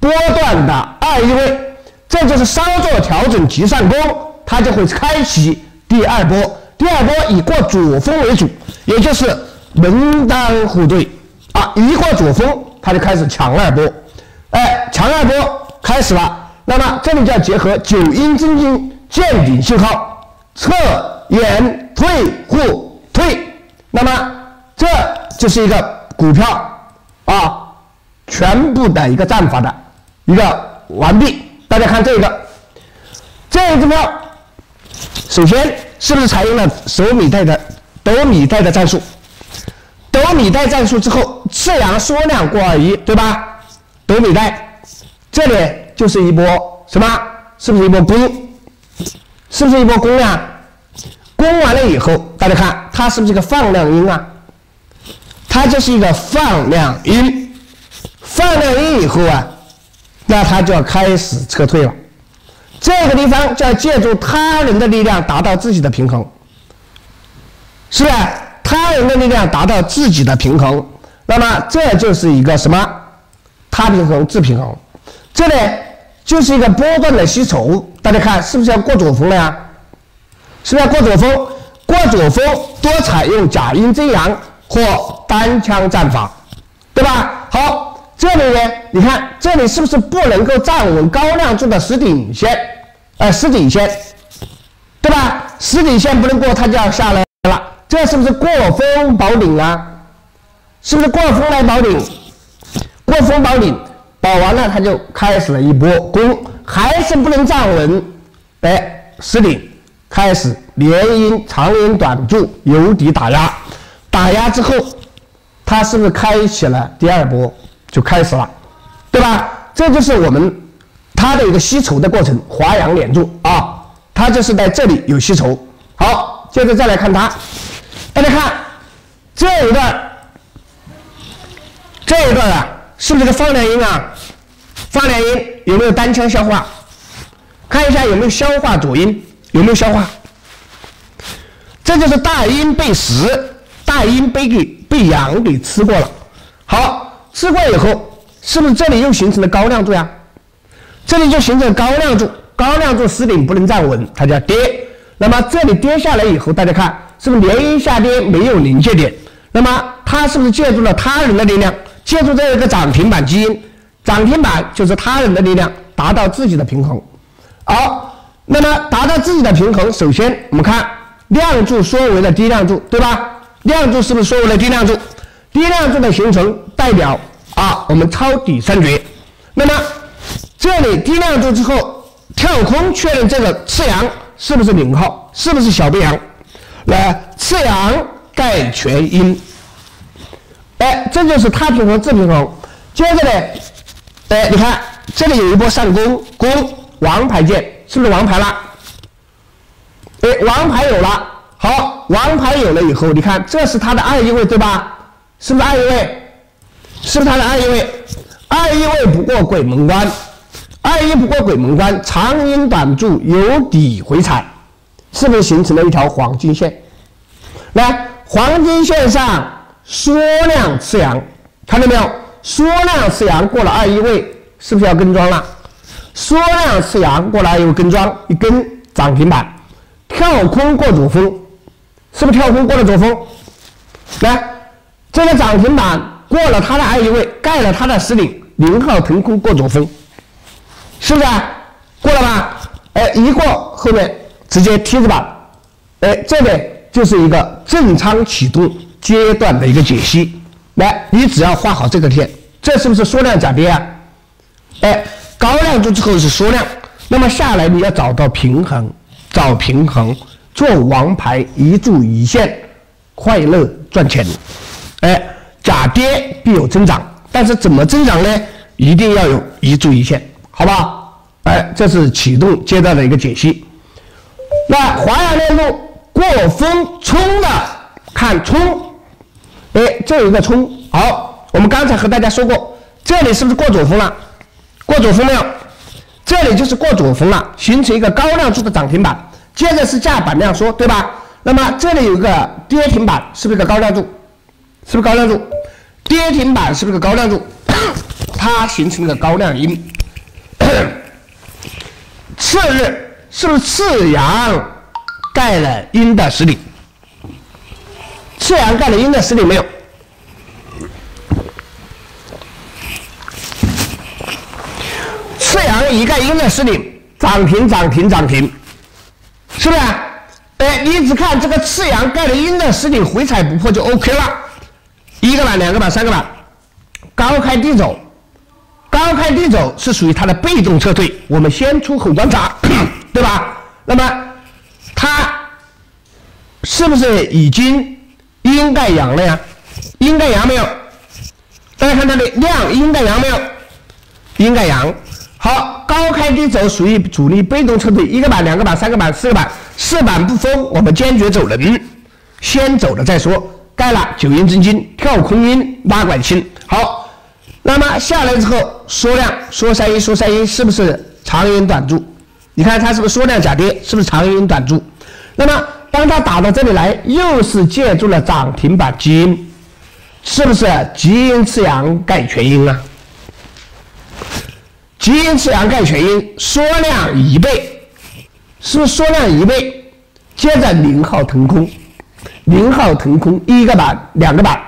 波段的二一位，这就是稍作调整即上攻，它就会开启第二波。第二波以过左峰为主，也就是。门当户对啊！一过左峰，它就开始强二波，哎，强二波开始了。那么这里就要结合九阴真经见顶信号，侧眼退户退。那么这就是一个股票啊，全部的一个战法的一个完毕。大家看这个，这一支票首先是不是采用了守米带的斗米带的战术？斗米带战术之后，次阳缩量过二一，对吧？斗米带，这里就是一波什么？是不是一波攻？是不是一波攻呀？攻完了以后，大家看它是不是一个放量阴啊？它就是一个放量阴，放量阴以后啊，那它就要开始撤退了。这个地方就要借助他人的力量达到自己的平衡，是吧？他人的力量达到自己的平衡，那么这就是一个什么？他平衡自平衡，这里就是一个波段的吸筹。大家看是不是要过左峰了呀？是不是要过左峰？过左峰多采用假阴真阳或单枪战法，对吧？好，这里呢，你看这里是不是不能够站稳高量柱的实顶线？呃，实顶线，对吧？实顶线不能过，它就要下来了。这是不是过峰保顶啊？是不是过峰来保顶？过峰保顶，保完了，他就开始了一波攻，还是不能站稳。哎，失顶，开始连阴长阴短柱由底打压，打压之后，它是不是开启了第二波？就开始了，对吧？这就是我们它的一个吸筹的过程，华阳连柱啊，它就是在这里有吸筹。好，接着再来看它。大家看这一段，这一段啊，是不是个放量阴啊？放量阴有没有单枪消化？看一下有没有消化左阴，有没有消化？这就是大阴被食，大阴被给被阳给吃过了。好，吃过以后，是不是这里又形成了高量柱呀？这里就形成高量柱，高量柱死顶不能站稳，它就要跌。那么这里跌下来以后，大家看。是不是连阴下跌没有临界点？那么它是不是借助了他人的力量，借助这一个涨停板基因？涨停板就是他人的力量达到自己的平衡。好，那么达到自己的平衡，首先我们看量柱缩为了低量柱，对吧？量柱是不是缩为了低量柱？低量柱的形成代表啊，我们抄底三绝。那么这里低量柱之后跳空确认这个次阳是不是零号，是不是小背阳？来，次阳盖全阴，哎，这就是它平衡自平衡。接着呢，哎，你看这里有一波上攻，攻王牌剑，是不是王牌了？哎，王牌有了，好，王牌有了以后，你看这是它的二一位对吧？是不是二一位？是不是它的二一位？二一位不过鬼门关，二一不过鬼门关，长阴短柱有底回踩。是不是形成了一条黄金线？来，黄金线上缩量吃阳，看到没有？缩量次阳过了二一位，是不是要跟庄了？缩量次阳过来又跟庄，一根涨停板，跳空过主峰，是不是跳空过了主峰？来，这个涨停板过了它的二一位，盖了它的实顶，零号腾空过主峰，是不是？过了吧？哎，一过后面。直接梯子板，哎，这边就是一个正仓启动阶段的一个解析。来，你只要画好这个线，这是不是缩量假跌啊？哎，高量柱之后是缩量，那么下来你要找到平衡，找平衡，做王牌一柱一线，快乐赚钱。哎，假跌必有增长，但是怎么增长呢？一定要有一柱一线，好吧？哎，这是启动阶段的一个解析。那华阳链路过风冲的，看冲，哎，这有一个冲，好，我们刚才和大家说过，这里是不是过左峰了？过左峰没有？这里就是过左峰了，形成一个高量柱的涨停板，接着是价板量缩，对吧？那么这里有个跌停板，是不是个高量柱？是不是高量柱？跌停板是不是个高量柱？(coughs) 它形成了个高量阴，(coughs) 次日。是不是次阳盖了阴的实体？次阳盖了阴的实顶没有？次阳一盖阴的实顶，涨停涨停涨停，是不是？哎，你只看这个次阳盖了阴的实顶回踩不破就 OK 了，一个板、两个板、三个板，高开低走，高开低走是属于它的被动撤退，我们先出后观察。对吧？那么它是不是已经阴盖阳了呀？阴盖阳没有？大家看这里量阴盖阳没有？阴盖阳。好，高开低走属于主力被动撤退，一个板、两个板、三个板、四个板，四板不封，我们坚决走人，先走了再说。盖了九阴真经，跳空阴拉拐清。好，那么下来之后缩量，缩三阴，缩三阴，是不是长阴短柱？你看它是不是缩量假跌？是不是长阴短柱？那么当它打到这里来，又是借助了涨停板基因，是不是基因次阳盖全阴啊？基因次阳盖全阴，缩量一倍，是不是缩量一倍？接着零号腾空，零号腾空一个板两个板，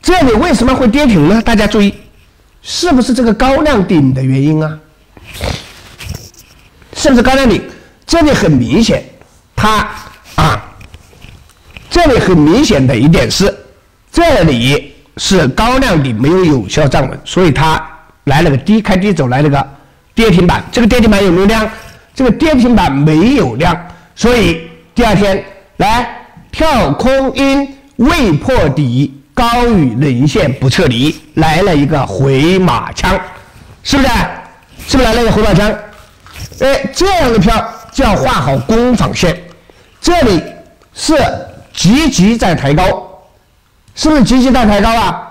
这里为什么会跌停呢？大家注意，是不是这个高量顶的原因啊？是不是高量顶？这里很明显，它啊，这里很明显的一点是，这里是高量顶没有有效站稳，所以它来了个低开低走，来了个跌停板。这个跌停板有没有量？这个跌停板没有量，所以第二天来跳空阴未破底，高于人线不撤离，来了一个回马枪，是不是？是不是来了一个回马枪？哎，这样的票就要画好攻防线。这里是急急在抬高，是不是急急在抬高啊？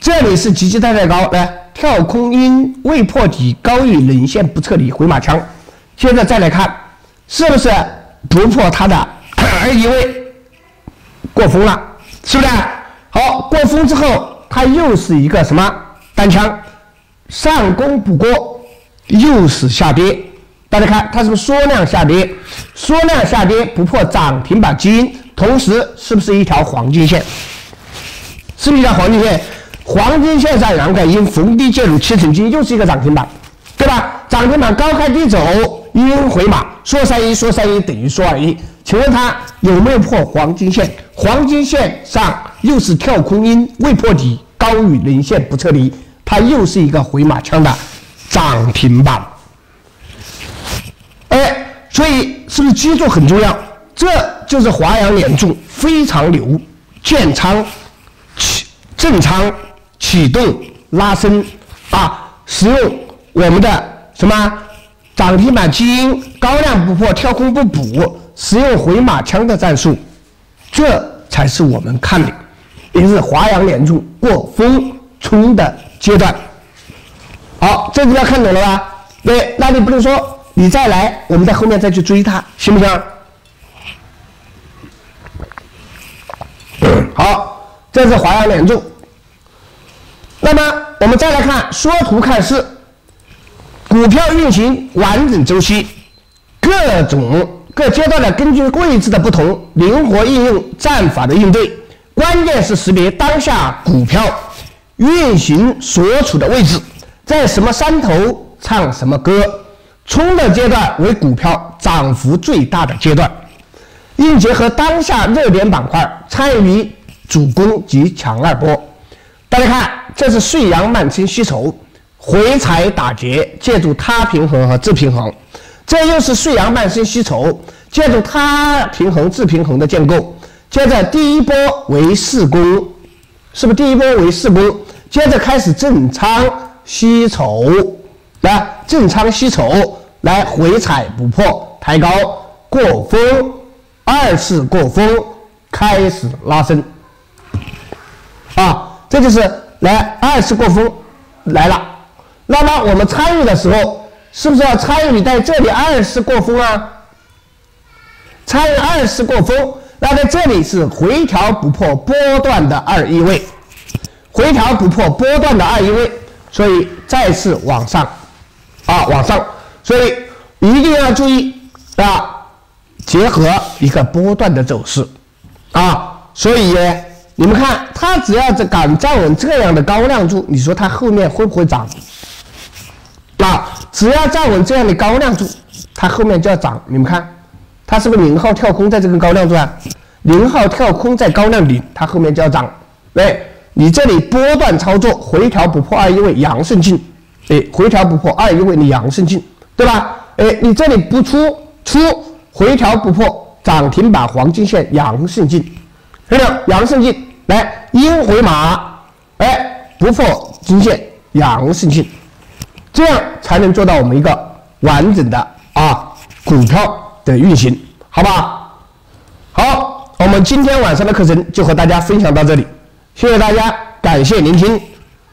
这里是急急在抬高，来跳空阴未破底，高于冷线不撤离，回马枪。接着再来看，是不是突破它的 (coughs) 二一位过峰了？是不是？好，过峰之后，它又是一个什么单枪？上攻不过，又是下跌。大家看，它是不是缩量下跌？缩量下跌不破涨停板基因，同时是不是一条黄金线？是不是一条黄金线？黄金线上阳感阴，逢低介入七成金，又是一个涨停板，对吧？涨停板高开低走，阴回马，说三一说三一等于说二一。请问它有没有破黄金线？黄金线上又是跳空阴，未破底，高于零线不撤离，它又是一个回马枪的涨停板。哎，所以是不是基柱很重要？这就是华阳联众非常牛，建仓启正仓。启动拉升啊，使用我们的什么涨停板基因，高量不破，跳空不补，使用回马枪的战术，这才是我们看的，也是华阳联众过风冲的阶段。好，这资料看懂了吧？对，那你不能说你再来，我们在后面再去追它，行不行？好，这是华阳联众。那么我们再来看缩图看势，股票运行完整周期，各种各阶段的根据位置的不同，灵活应用战法的应对。关键是识别当下股票运行所处的位置，在什么山头唱什么歌。冲的阶段为股票涨幅最大的阶段，应结合当下热点板块参与主攻及抢二波。大家看。这是岁阳慢升吸筹，回踩打劫，借助它平衡和自平衡。这又是岁阳慢升吸筹，借助它平衡自平衡的建构。接着第一波为四攻，是不是第一波为四攻？接着开始正仓吸筹，来正仓吸筹，来回踩不破，抬高过峰，二次过峰开始拉升，啊，这就是。来二次过峰来了，那么我们参与的时候，是不是要参与在这里二次过峰啊？参与二次过峰，那在这里是回调不破波段的二一位，回调不破波段的二一位，所以再次往上，啊往上，所以一定要注意啊，结合一个波段的走势，啊，所以。你们看，它只要是敢站稳这样的高量柱，你说它后面会不会涨？啊，只要站稳这样的高量柱，它后面就要涨。你们看，它是不是零号跳空在这根高量柱啊？零号跳空在高量顶，它后面就要涨。对，你这里波段操作，回调不破二一位，阳胜进。哎，回调不破二一位，你阳胜进，对吧？哎，你这里不出出，回调不破涨停板黄金线，阳胜进。看到阳胜进。来阴回马，哎，不破均线，阳胜进，这样才能做到我们一个完整的啊股票的运行，好吧？好，我们今天晚上的课程就和大家分享到这里，谢谢大家，感谢聆听，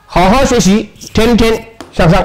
好好学习，天天向上。